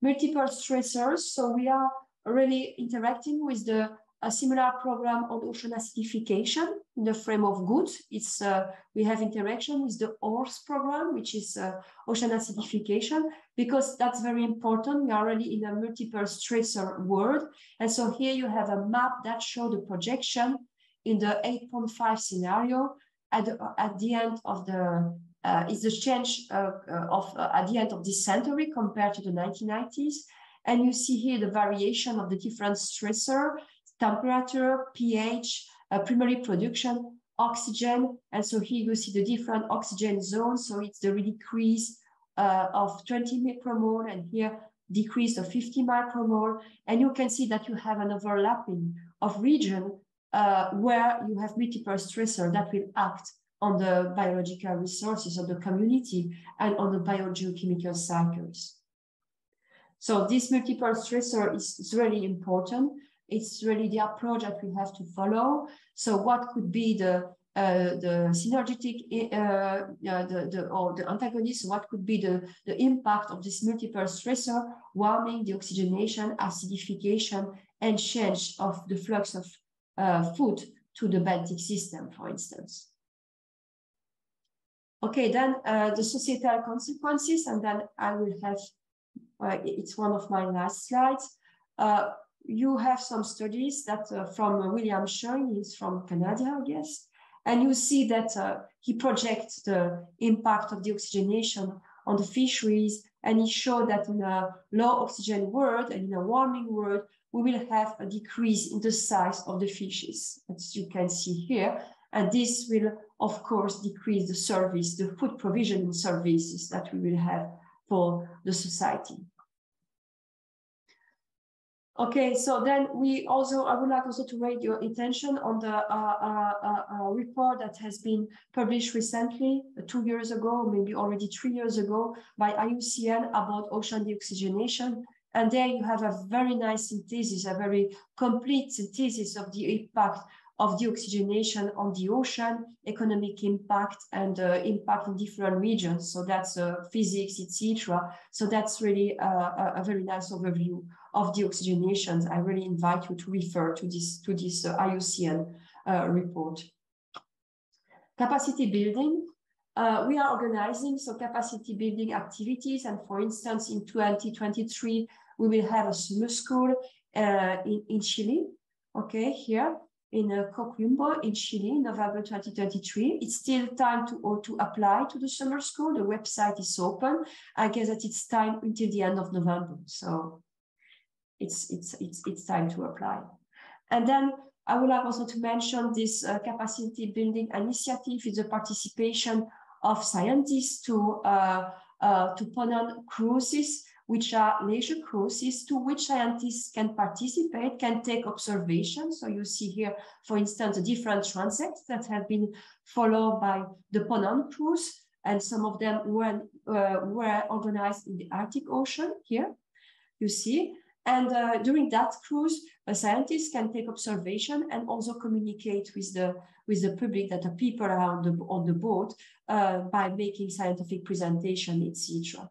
Multiple stressors, so we are really interacting with the a similar program on ocean acidification in the frame of goods. It's uh, we have interaction with the OARS program, which is uh, ocean acidification, because that's very important. We are already in a multiple stressor world, and so here you have a map that shows the projection in the 8.5 scenario at the, at the end of the uh, is the change uh, uh, of uh, at the end of this century compared to the 1990s. And you see here the variation of the different stressor temperature, pH, uh, primary production, oxygen. And so here you see the different oxygen zones. So it's the decrease of 20 micromole and here decrease of 50 micromole. And you can see that you have an overlapping of region uh, where you have multiple stressor that will act on the biological resources of the community and on the biogeochemical cycles. So this multiple stressor is, really important it's really the approach that we have to follow. So what could be the uh, the synergetic uh, uh, the, the, or the antagonist, what could be the, the impact of this multiple stressor, warming, deoxygenation, acidification, and change of the flux of uh, food to the benthic system, for instance. Okay, then uh, the societal consequences, and then I will have, uh, it's one of my last slides you have some studies that uh, from William Cheung, he's from Canada, I guess, and you see that uh, he projects the impact of the oxygenation on the fisheries, and he showed that in a low oxygen world and in a warming world, we will have a decrease in the size of the fishes, as you can see here. And this will, of course, decrease the service, the food provisioning services that we will have for the society. Okay, so then we also, I would like also to raise your attention on the uh, uh, uh, uh report that has been published recently, uh, two years ago, maybe already three years ago, by IUCN about ocean deoxygenation. And there you have a very nice synthesis, a very complete synthesis of the impact of deoxygenation on the ocean, economic impact, and uh, impact in different regions. So that's uh, physics, etc. So that's really uh, a, very nice overview of deoxygenation. I really invite you to refer to this, to this uh, IUCN uh, report. Capacity building. Uh, we are organizing so capacity building activities. And for instance, in 2023, we will have a summer school in, in Chile, okay, here in uh, Coquimbo in Chile, November 2023. It's still time to, or to apply to the summer school. The website is open. I guess that it's time until the end of November. So it's, it's, it's, it's time to apply. And then I would like also to mention this uh, capacity building initiative is the participation of scientists to, uh, uh, to Ponant cruises which are leisure cruises to which scientists can participate, can take observations. So you see here, for instance, different transects that have been followed by the Ponant cruise, and some of them were, uh, were organized in the Arctic Ocean here, you see. And uh, during that cruise, a scientist can take observation and also communicate with the with the public that the people around the, on the boat uh, by making scientific presentation, etc.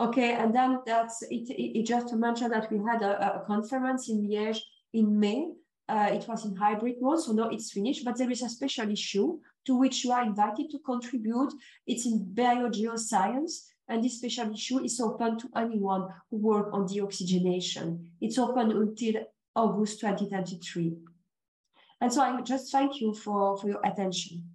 Okay, and then that's it, it, it, just to mention that we had a, a conference in Liège in May. Uh, it was in hybrid mode, so now it's finished, but there is a special issue to which you are invited to contribute. It's in biogeoscience, and this special issue is open to anyone who work on deoxygenation. It's open until August 2023. And so I just thank you for, for your attention.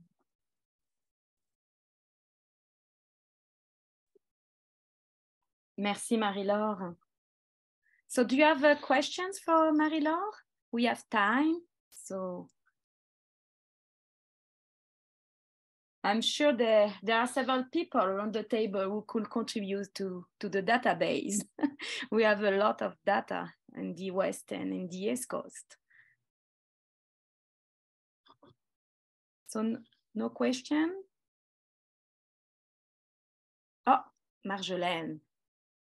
Merci, Marie-Laure. So do you have uh, questions for Marie-Laure? We have time, so. I'm sure there, there are several people around the table who could contribute to, to the database. we have a lot of data in the West and in the East Coast. So no question? Oh, Marjolaine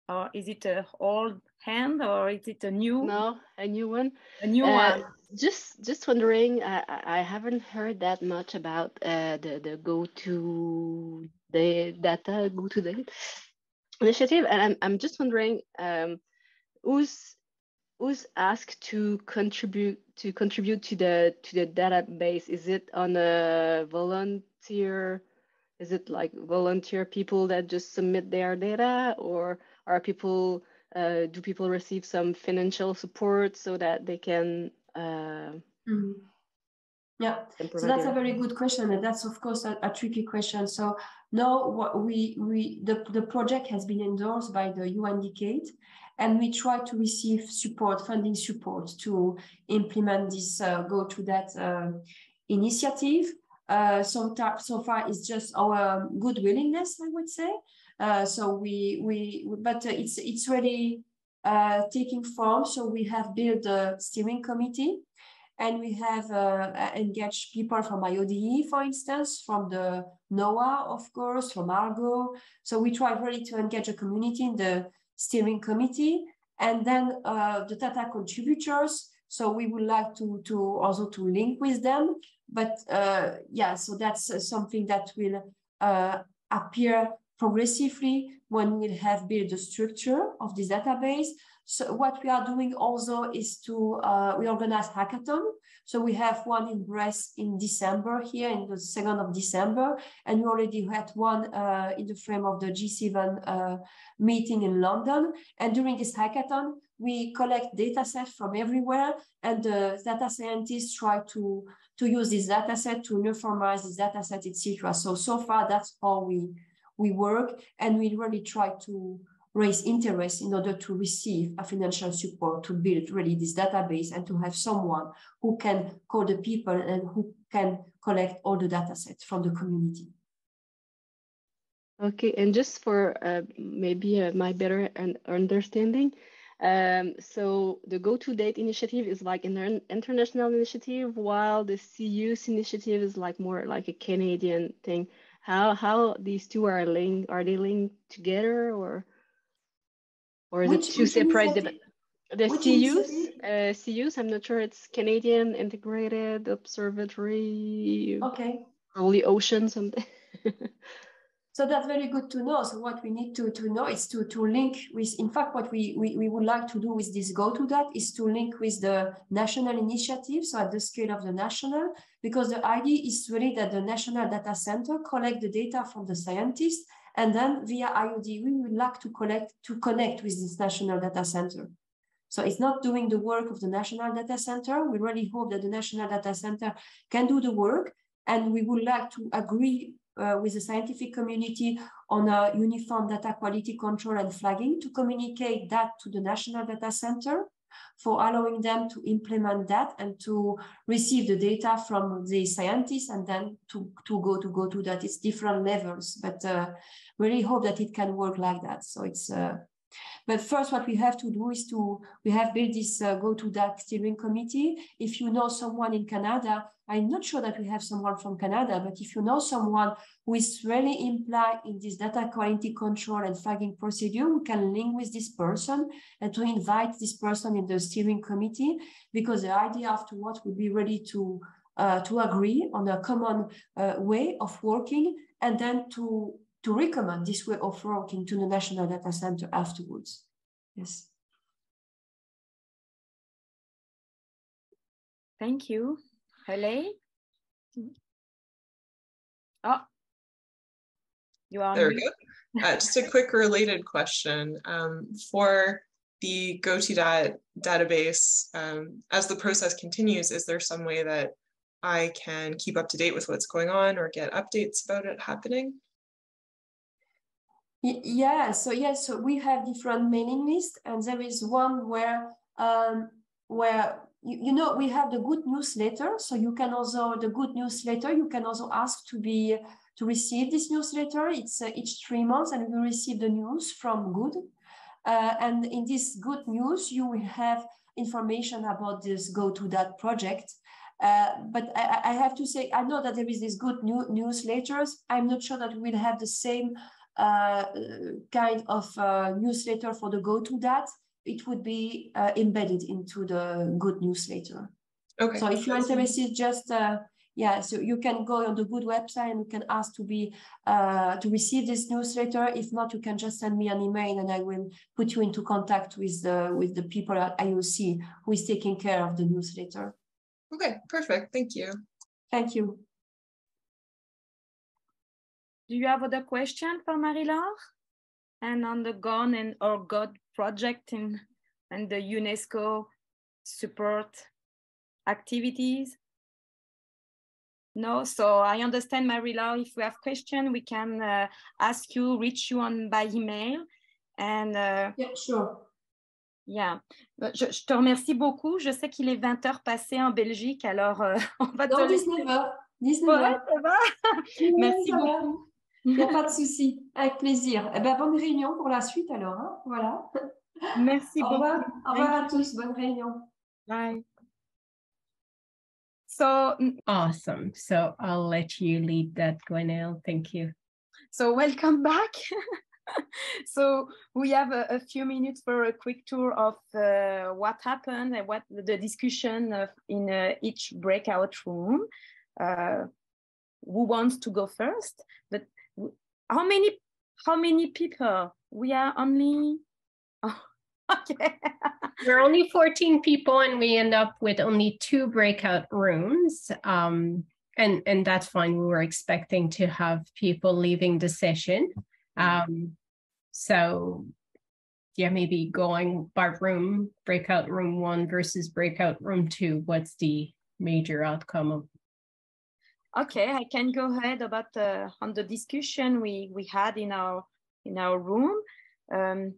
or is it a old hand or is it a new no a new one a new uh, one just just wondering i i haven't heard that much about uh, the the go to the data go to the initiative and i'm, I'm just wondering um, who's who's asked to contribute to contribute to the to the database? Is it on a volunteer? Is it like volunteer people that just submit their data, or are people uh, do people receive some financial support so that they can? Uh, mm -hmm. Yeah, so that's a very good question, and that's of course a, a tricky question. So no, what we we the the project has been endorsed by the UN Decade, and we try to receive support, funding support to implement this uh, go to that uh, initiative. Uh, so, so far, it's just our good willingness, I would say. Uh, so we we but it's it's really uh, taking form. So we have built a steering committee and we have uh, engaged people from IODE, for instance, from the NOAA, of course, from Argo. So we try really to engage a community in the steering committee, and then the data contributors. So we would like to, to also to link with them. But uh, yeah, so that's something that will uh, appear progressively when we have built the structure of this database. So what we are doing also is to, uh, we organize hackathon. So we have one in Brest in December here, in the 2nd of December, and we already had one uh, in the frame of the G7 uh, meeting in London. And during this hackathon, we collect data sets from everywhere, and the data scientists try to, to use this data set to uniformize this data set, etc. So, so far, that's all we, we work, and we really try to raise interest in order to receive a financial support to build really this database and to have someone who can call the people and who can collect all the data sets from the community. Okay, and just for uh, maybe uh, my better understanding, um, so the GO2DAT initiative is like an international initiative, while the CIOOS initiative is like more like a Canadian thing. How how these two are linked? Are they linked together or? or is which, it two separate? The, the CIOOS, uh, CIOOS, I'm not sure. It's Canadian Integrated Observatory. Okay. Probably ocean something. so that's very good to know. So what we need to, to know is to, to link with, in fact, what we, we, we would like to do with this go to that is to link with the national initiative. So at the scale of the national, because the idea is really that the national data center collect the data from the scientists and then via IODE, we would like to collect to connect with this national data center. So it's not doing the work of the national data center. We really hope that the national data center can do the work. And we would like to agree uh, with the scientific community on a uniform data quality control and flagging to communicate that to the national data center for allowing them to implement that and to receive the data from the scientists and then to, to go to go to that. It's different levels, but uh, really hope that it can work like that. So it's uh, but first, what we have to do is to, we have built this uh, go to that steering committee. If you know someone in Canada, I'm not sure that we have someone from Canada, but if you know someone who is really implied in this data quality control and flagging procedure, we can link with this person and to invite this person in the steering committee, because the idea afterwards would be ready to uh, to agree on a common uh, way of working and then to to recommend this way of working to the National Data Center afterwards. Yes. Thank you. Hello. Oh, you are. There we go. Uh, just a quick related question. Um, for the GO2DAT database, um, as the process continues, is there some way that I can keep up to date with what's going on or get updates about it happening? Yeah, so yes, so we have different mailing lists, and there is one where um, where you, you know we have the good newsletter. So you can also the good newsletter. You can also ask to be to receive this newsletter. It's uh, each three months, and we receive the news from Good. Uh, and in this good news, you will have information about this go to that project. Uh, but I, I, have to say, I know that there is this good new newsletters. I'm not sure that we'll have the same kind of uh, newsletter for the go to that, it would be uh, embedded into the good newsletter. Okay. So if you're interested, just yeah, so you can go on the good website and you can ask to be uh, to receive this newsletter. If not, you can just send me an email and I will put you into contact with the with the people at IOC who is taking care of the newsletter. Okay, perfect. Thank you. Thank you. Do you have other question for Marie-Laure? And on the GO2NE and or God project in and the UNESCO support activities? No, so I understand, Marie-Laure, if we have questions, we can uh, ask you, reach you on by email. And, uh, yeah, sure. Yeah. Je, je, te remercie beaucoup. Je sais qu'il est 20 heures passées en Belgique, alors euh, on va non, te 19 heures. 19 ouais, ça va. Merci ça beaucoup. Il n'y a pas de souci. Avec plaisir. Eh ben, bonne réunion pour la suite alors. Hein? Voilà. Merci Au revoir. Au revoir à tous. Bonne réunion. Bye. So awesome. So I'll let you lead that, Gwénaëlle. Thank you. So welcome back. so we have a, a, few minutes for a quick tour of uh, what happened and what the discussion of, in uh, each breakout room. Uh, who wants to go first? But how many how many people? We are only. Oh, okay. We're only 14 people and we end up with only two breakout rooms. Um, and, and that's fine. We were expecting to have people leaving the session. Um, so yeah, maybe going by room, breakout room one versus breakout room two. What's the major outcome of Okay, I can go ahead about uh, on the discussion we we had in our in our room. Um,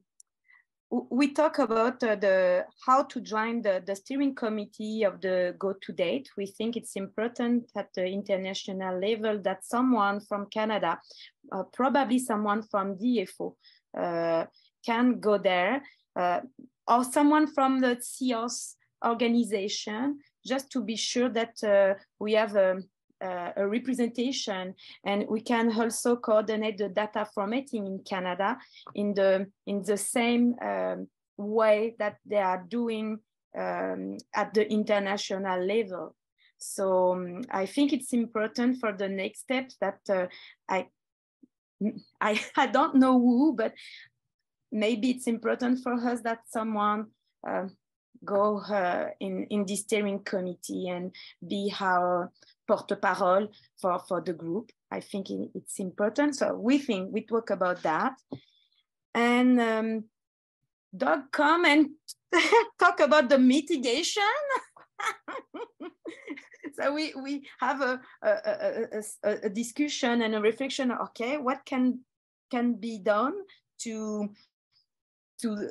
we talk about uh, the how to join the, the steering committee of the GO2DAT we think it's important at the international level that someone from canada uh, probably someone from dfo uh, can go there uh, or someone from the CIOOS organization just to be sure that uh, we have a, uh, a representation and we can also coordinate the data formatting in Canada in the in the same um, way that they are doing um, at the international level. So um, I think it's important for the next steps that uh, I, I I don't know who, but maybe it's important for us that someone uh, go uh, in in the steering committee and be our porte-parole for, for the group. I think it's important. So we think we talk about that. And um, Doug come and talk about the mitigation. so we, we have a, a, a, a, discussion and a reflection, okay, what can, can be done to to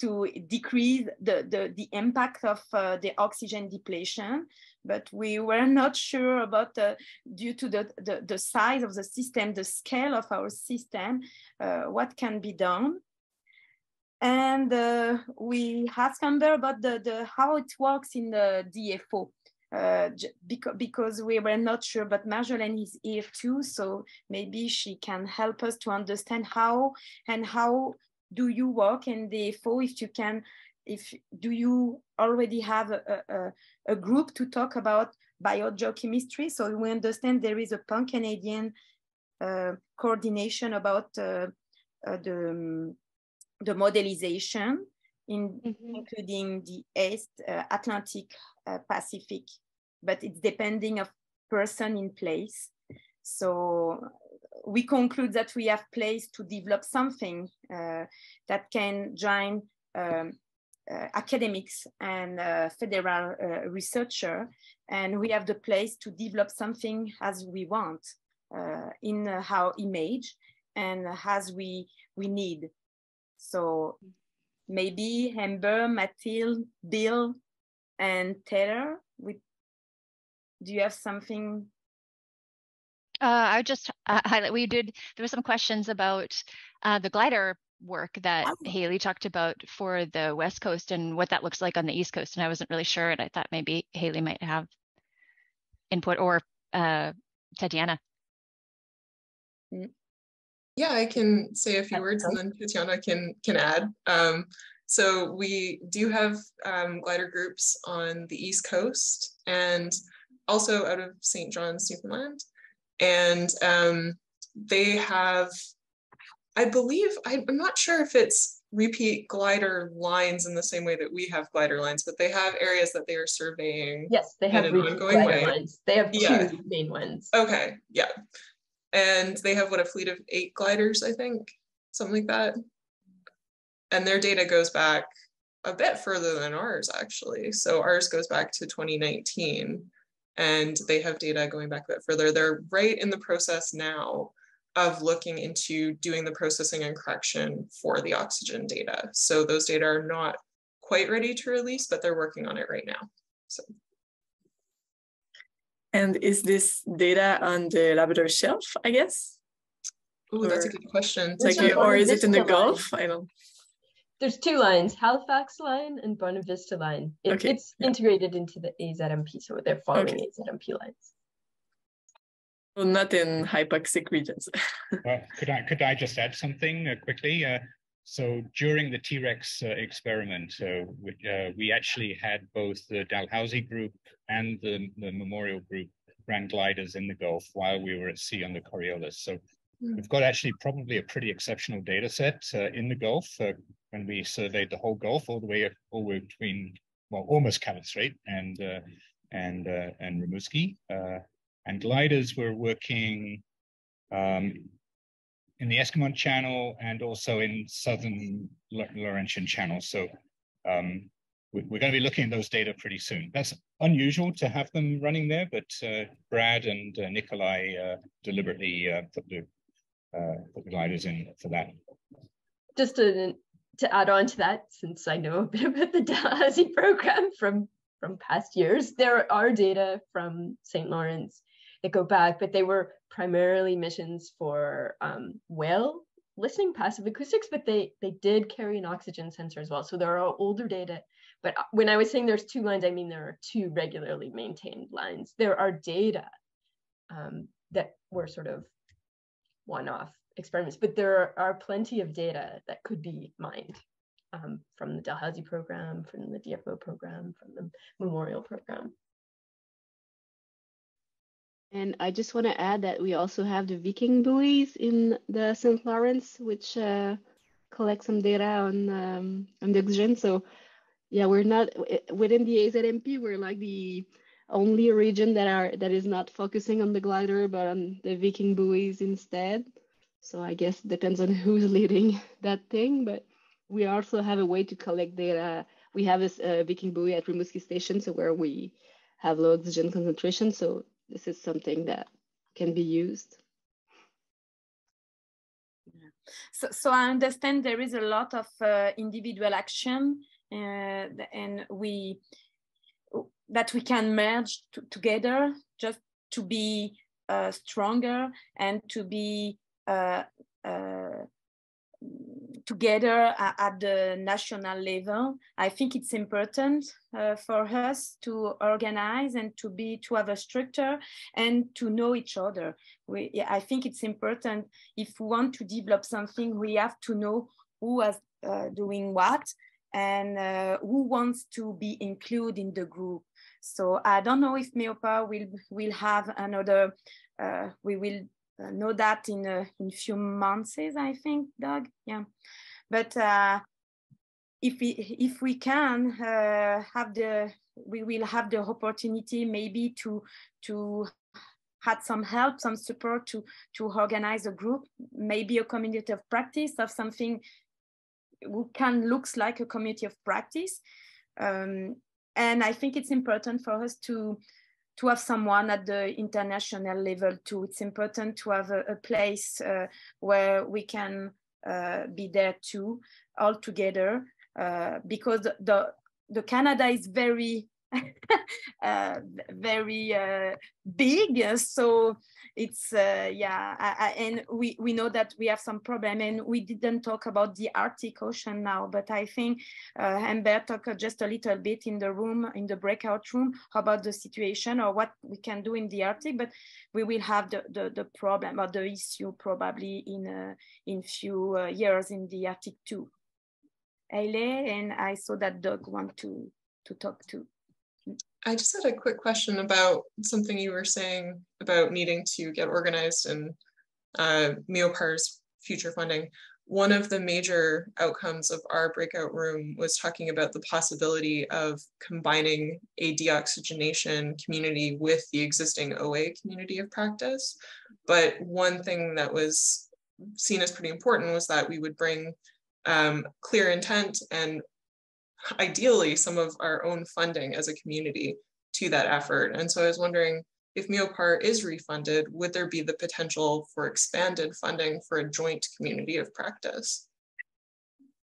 to decrease the the, the impact of uh, the oxygen depletion but we were not sure about the due to the, the, the size of the system the scale of our system uh, what can be done. And uh, we asked Amber about the, the how it works in the DFO uh, because, because we were not sure, but Marjolaine is here too, so maybe she can help us to understand how and how do you work in the DFO if you can if do you already have a, a, a group to talk about biogeochemistry so we understand there is a pan-canadian uh, coordination about uh, uh, the, the modelization in, mm -hmm. including the east uh, atlantic uh, pacific but it's depending of person in place so we conclude that we have place to develop something uh, that can join um, uh, academics and uh, federal researcher, and we have the place to develop something as we want in our image and as we we need. So maybe Amber, Mathilde, Bill, and Taylor. We, do you have something uh, I just uh, highlight. We did. There were some questions about uh, the glider work that oh. Hayley talked about for the West Coast and what that looks like on the East Coast, and I wasn't really sure, and I thought maybe Hayley might have input or uh, Tetjana. Mm. Yeah, I can say a few words, and then Tetjana can can add. Um, so we do have um, glider groups on the East Coast, and also out of St. John's, Newfoundland. And um, they have, I believe, I'm not sure if it's repeat glider lines in the same way that we have glider lines, but they have areas that they are surveying. Yes, they have repeat glider way. lines. They have yeah. two main ones. Okay, yeah. And they have what a fleet of eight gliders, I think, something like that. And their data goes back a bit further than ours, actually. So ours goes back to 2019 and they have data going back a bit further. They're right in the process now of looking into doing the processing and correction for the oxygen data. So those data are not quite ready to release, but they're working on it right now. So. And is this data on the Labrador Shelf, I guess? Oh, that's a good question. Like, or is it in the Gulf? I don't there's two lines, Halifax line and Bonavista line. It, okay. It's yeah. integrated into the AZMP, so they're following okay. AZMP lines. Well, not in hypoxic regions. uh, could I could I just add something uh, quickly? Uh, so during the TReX uh, experiment, we, uh, we, actually had both the Dalhousie group and the, the Memorial group ran gliders in the Gulf while we were at sea on the Coriolis. So. We've got actually probably a pretty exceptional data set uh, in the Gulf, uh, when we surveyed the whole Gulf, all the way all the way between well almost Cabot Strait and uh, and uh, and Rimouski. Uh, and gliders were working um, in the Esquiman Channel and also in southern Laurentian Channel. So um, we're going to be looking at those data pretty soon. That's unusual to have them running there, but uh, Brad and uh, Nikolai uh, deliberately uh, put the the gliders in for that. Just an to add on to that, since I know a bit about the Dalhousie program from from past years, there are data from St. Lawrence that go back, but they were primarily missions for um, whale listening, passive acoustics, but they they did carry an oxygen sensor as well. So there are older data. But when I was saying there's two lines, I mean there are two regularly maintained lines. There are data um, that were sort of one-off experiments, but there are plenty of data that could be mined um, from the Dalhousie program, from the DFO program, from the Memorial program. And I just want to add that we also have the Viking buoys in the St. Lawrence, which uh, collect some data on um, on the oxygen. So yeah, we're not within the AZMP. We're like the only a region that are that is not focusing on the glider, but on the Viking buoys instead. So I guess it depends on who's leading that thing, but we also have a way to collect data. We have this uh, Viking buoy at Rimouski Station, so where we have low oxygen concentration. So this is something that can be used. So, so I understand there is a lot of uh, individual action, uh, and we that we can merge together just to be uh, stronger and to be uh, uh, together at the national level. I think it's important uh, for us to organize and to be to have a structure and to know each other. We, I think it's important if we want to develop something, we have to know who is uh, doing what and uh, who wants to be included in the group. So I don't know if MEOPAR will will have another. Uh, we will uh, know that in a in few months, I think, Doug. Yeah, but uh, if we if we can uh, have the we will have the opportunity maybe to to had some help, some support to to organize a group, maybe a community of practice of something who can looks like a community of practice. Um, and I think it's important for us to to have someone at the international level too. It's important to have a, a place uh, where we can uh, be there too, all together, uh, because the the Canada is very uh, very uh, big, so it's uh, yeah I, I, and we we know that we have some problem and we didn't talk about the arctic ocean now but i think uh, amber talked just a little bit in the room in the breakout room about the situation or what we can do in the arctic but we will have the the, the problem or the issue probably in uh, in few uh, years in the arctic too. Aile, and i saw that doug want to to talk too I just had a quick question about something you were saying about needing to get organized and uh, MEOPAR's future funding. One of the major outcomes of our breakout room was talking about the possibility of combining a deoxygenation community with the existing OA community of practice. But one thing that was seen as pretty important was that we would bring um, clear intent and ideally some of our own funding as a community to that effort. And so I was wondering if MEOPAR is refunded, would there be the potential for expanded funding for a joint community of practice?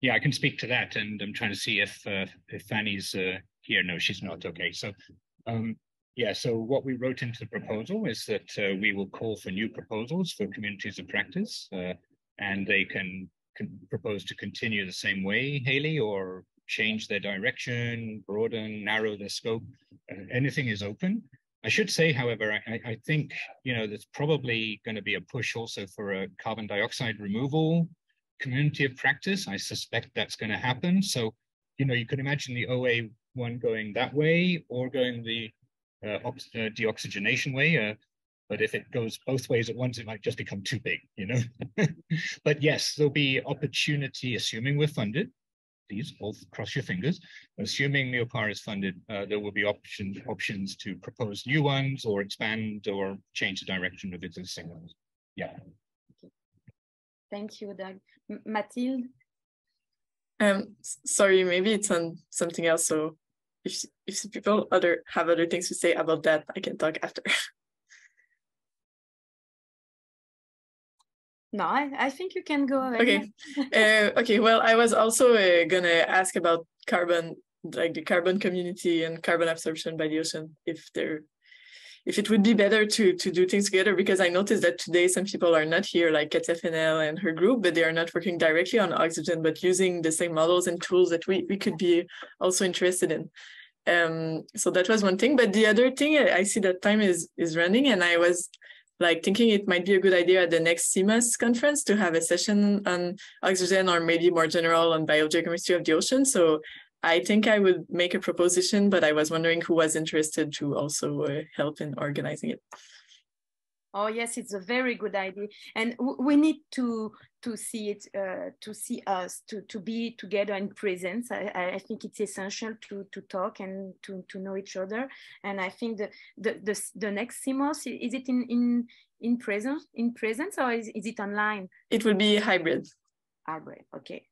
Yeah, I can speak to that, and I'm trying to see if uh, if Fanny's uh, here. No, she's not. Okay, so um, yeah, so what we wrote into the proposal is that uh, we will call for new proposals for communities of practice, uh, and they can, can propose to continue the same way, Hayley, or change their direction, broaden, narrow their scope. Uh, anything is open. I should say, however, I, I think you know there's probably going to be a push also for a carbon dioxide removal community of practice. I suspect that's going to happen. So, you know, you could imagine the OA one going that way or going the uh, uh, deoxygenation way. Uh, but if it goes both ways at once, it might just become too big, you know. but yes, there'll be opportunity, assuming we're funded, please both cross your fingers. Assuming MEOPAR is funded, uh, there will be options options to propose new ones or expand or change the direction of existing ones. Yeah. Thank you, Doug. M Mathilde? Um, sorry, maybe it's on something else. So if if people other have other things to say about that, I can talk after. No, I, I think you can go ahead. Okay. uh, okay. Well, I was also uh, gonna ask about carbon, like the carbon community and carbon absorption by the ocean, if there, if it would be better to to do things together. Because I noticed that today some people are not here, like Katja Fennel and her group, but they are not working directly on oxygen, but using the same models and tools that we we could be also interested in. Um, so that was one thing. But the other thing, I see that time is is running, and I was like thinking it might be a good idea at the next CMOS conference to have a session on oxygen or maybe more general on biogeochemistry of the ocean. So I think I would make a proposition, but I was wondering who was interested to also uh, help in organizing it. Oh yes, it's a very good idea, and we need to to see it, uh, to see us, to to be together in presence. I, I think it's essential to to talk and to to know each other. And I think the the the, the next CMOS is it in in in presence in presence or is, is it online? It will be hybrid. Hybrid, okay.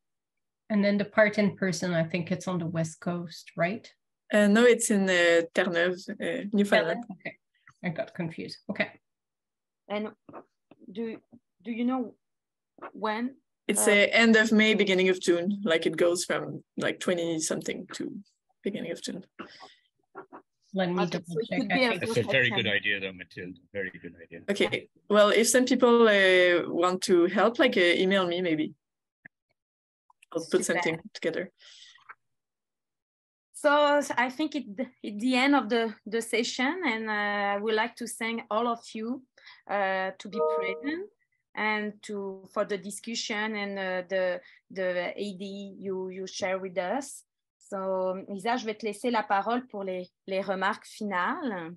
And then the part in person, I think it's on the west coast, right? Uh, no, it's in uh, Terre-Neuve, uh, Newfoundland. Okay, I got confused. Okay. And do do you know when? It's uh, end of May, beginning of June. Like it goes from like 20 something to beginning of June. Let me double check. That's a very good idea though, Mathilde. Very good idea. Okay. Well, if some people uh, want to help, like uh, email me maybe. I'll put something together. So I think it, it's the end of the, the session and uh, I would like to thank all of you uh, to be present and to for the discussion and uh, the the AD you you share with us. So Isa, je vais te laisser la parole pour les, les remarques finales.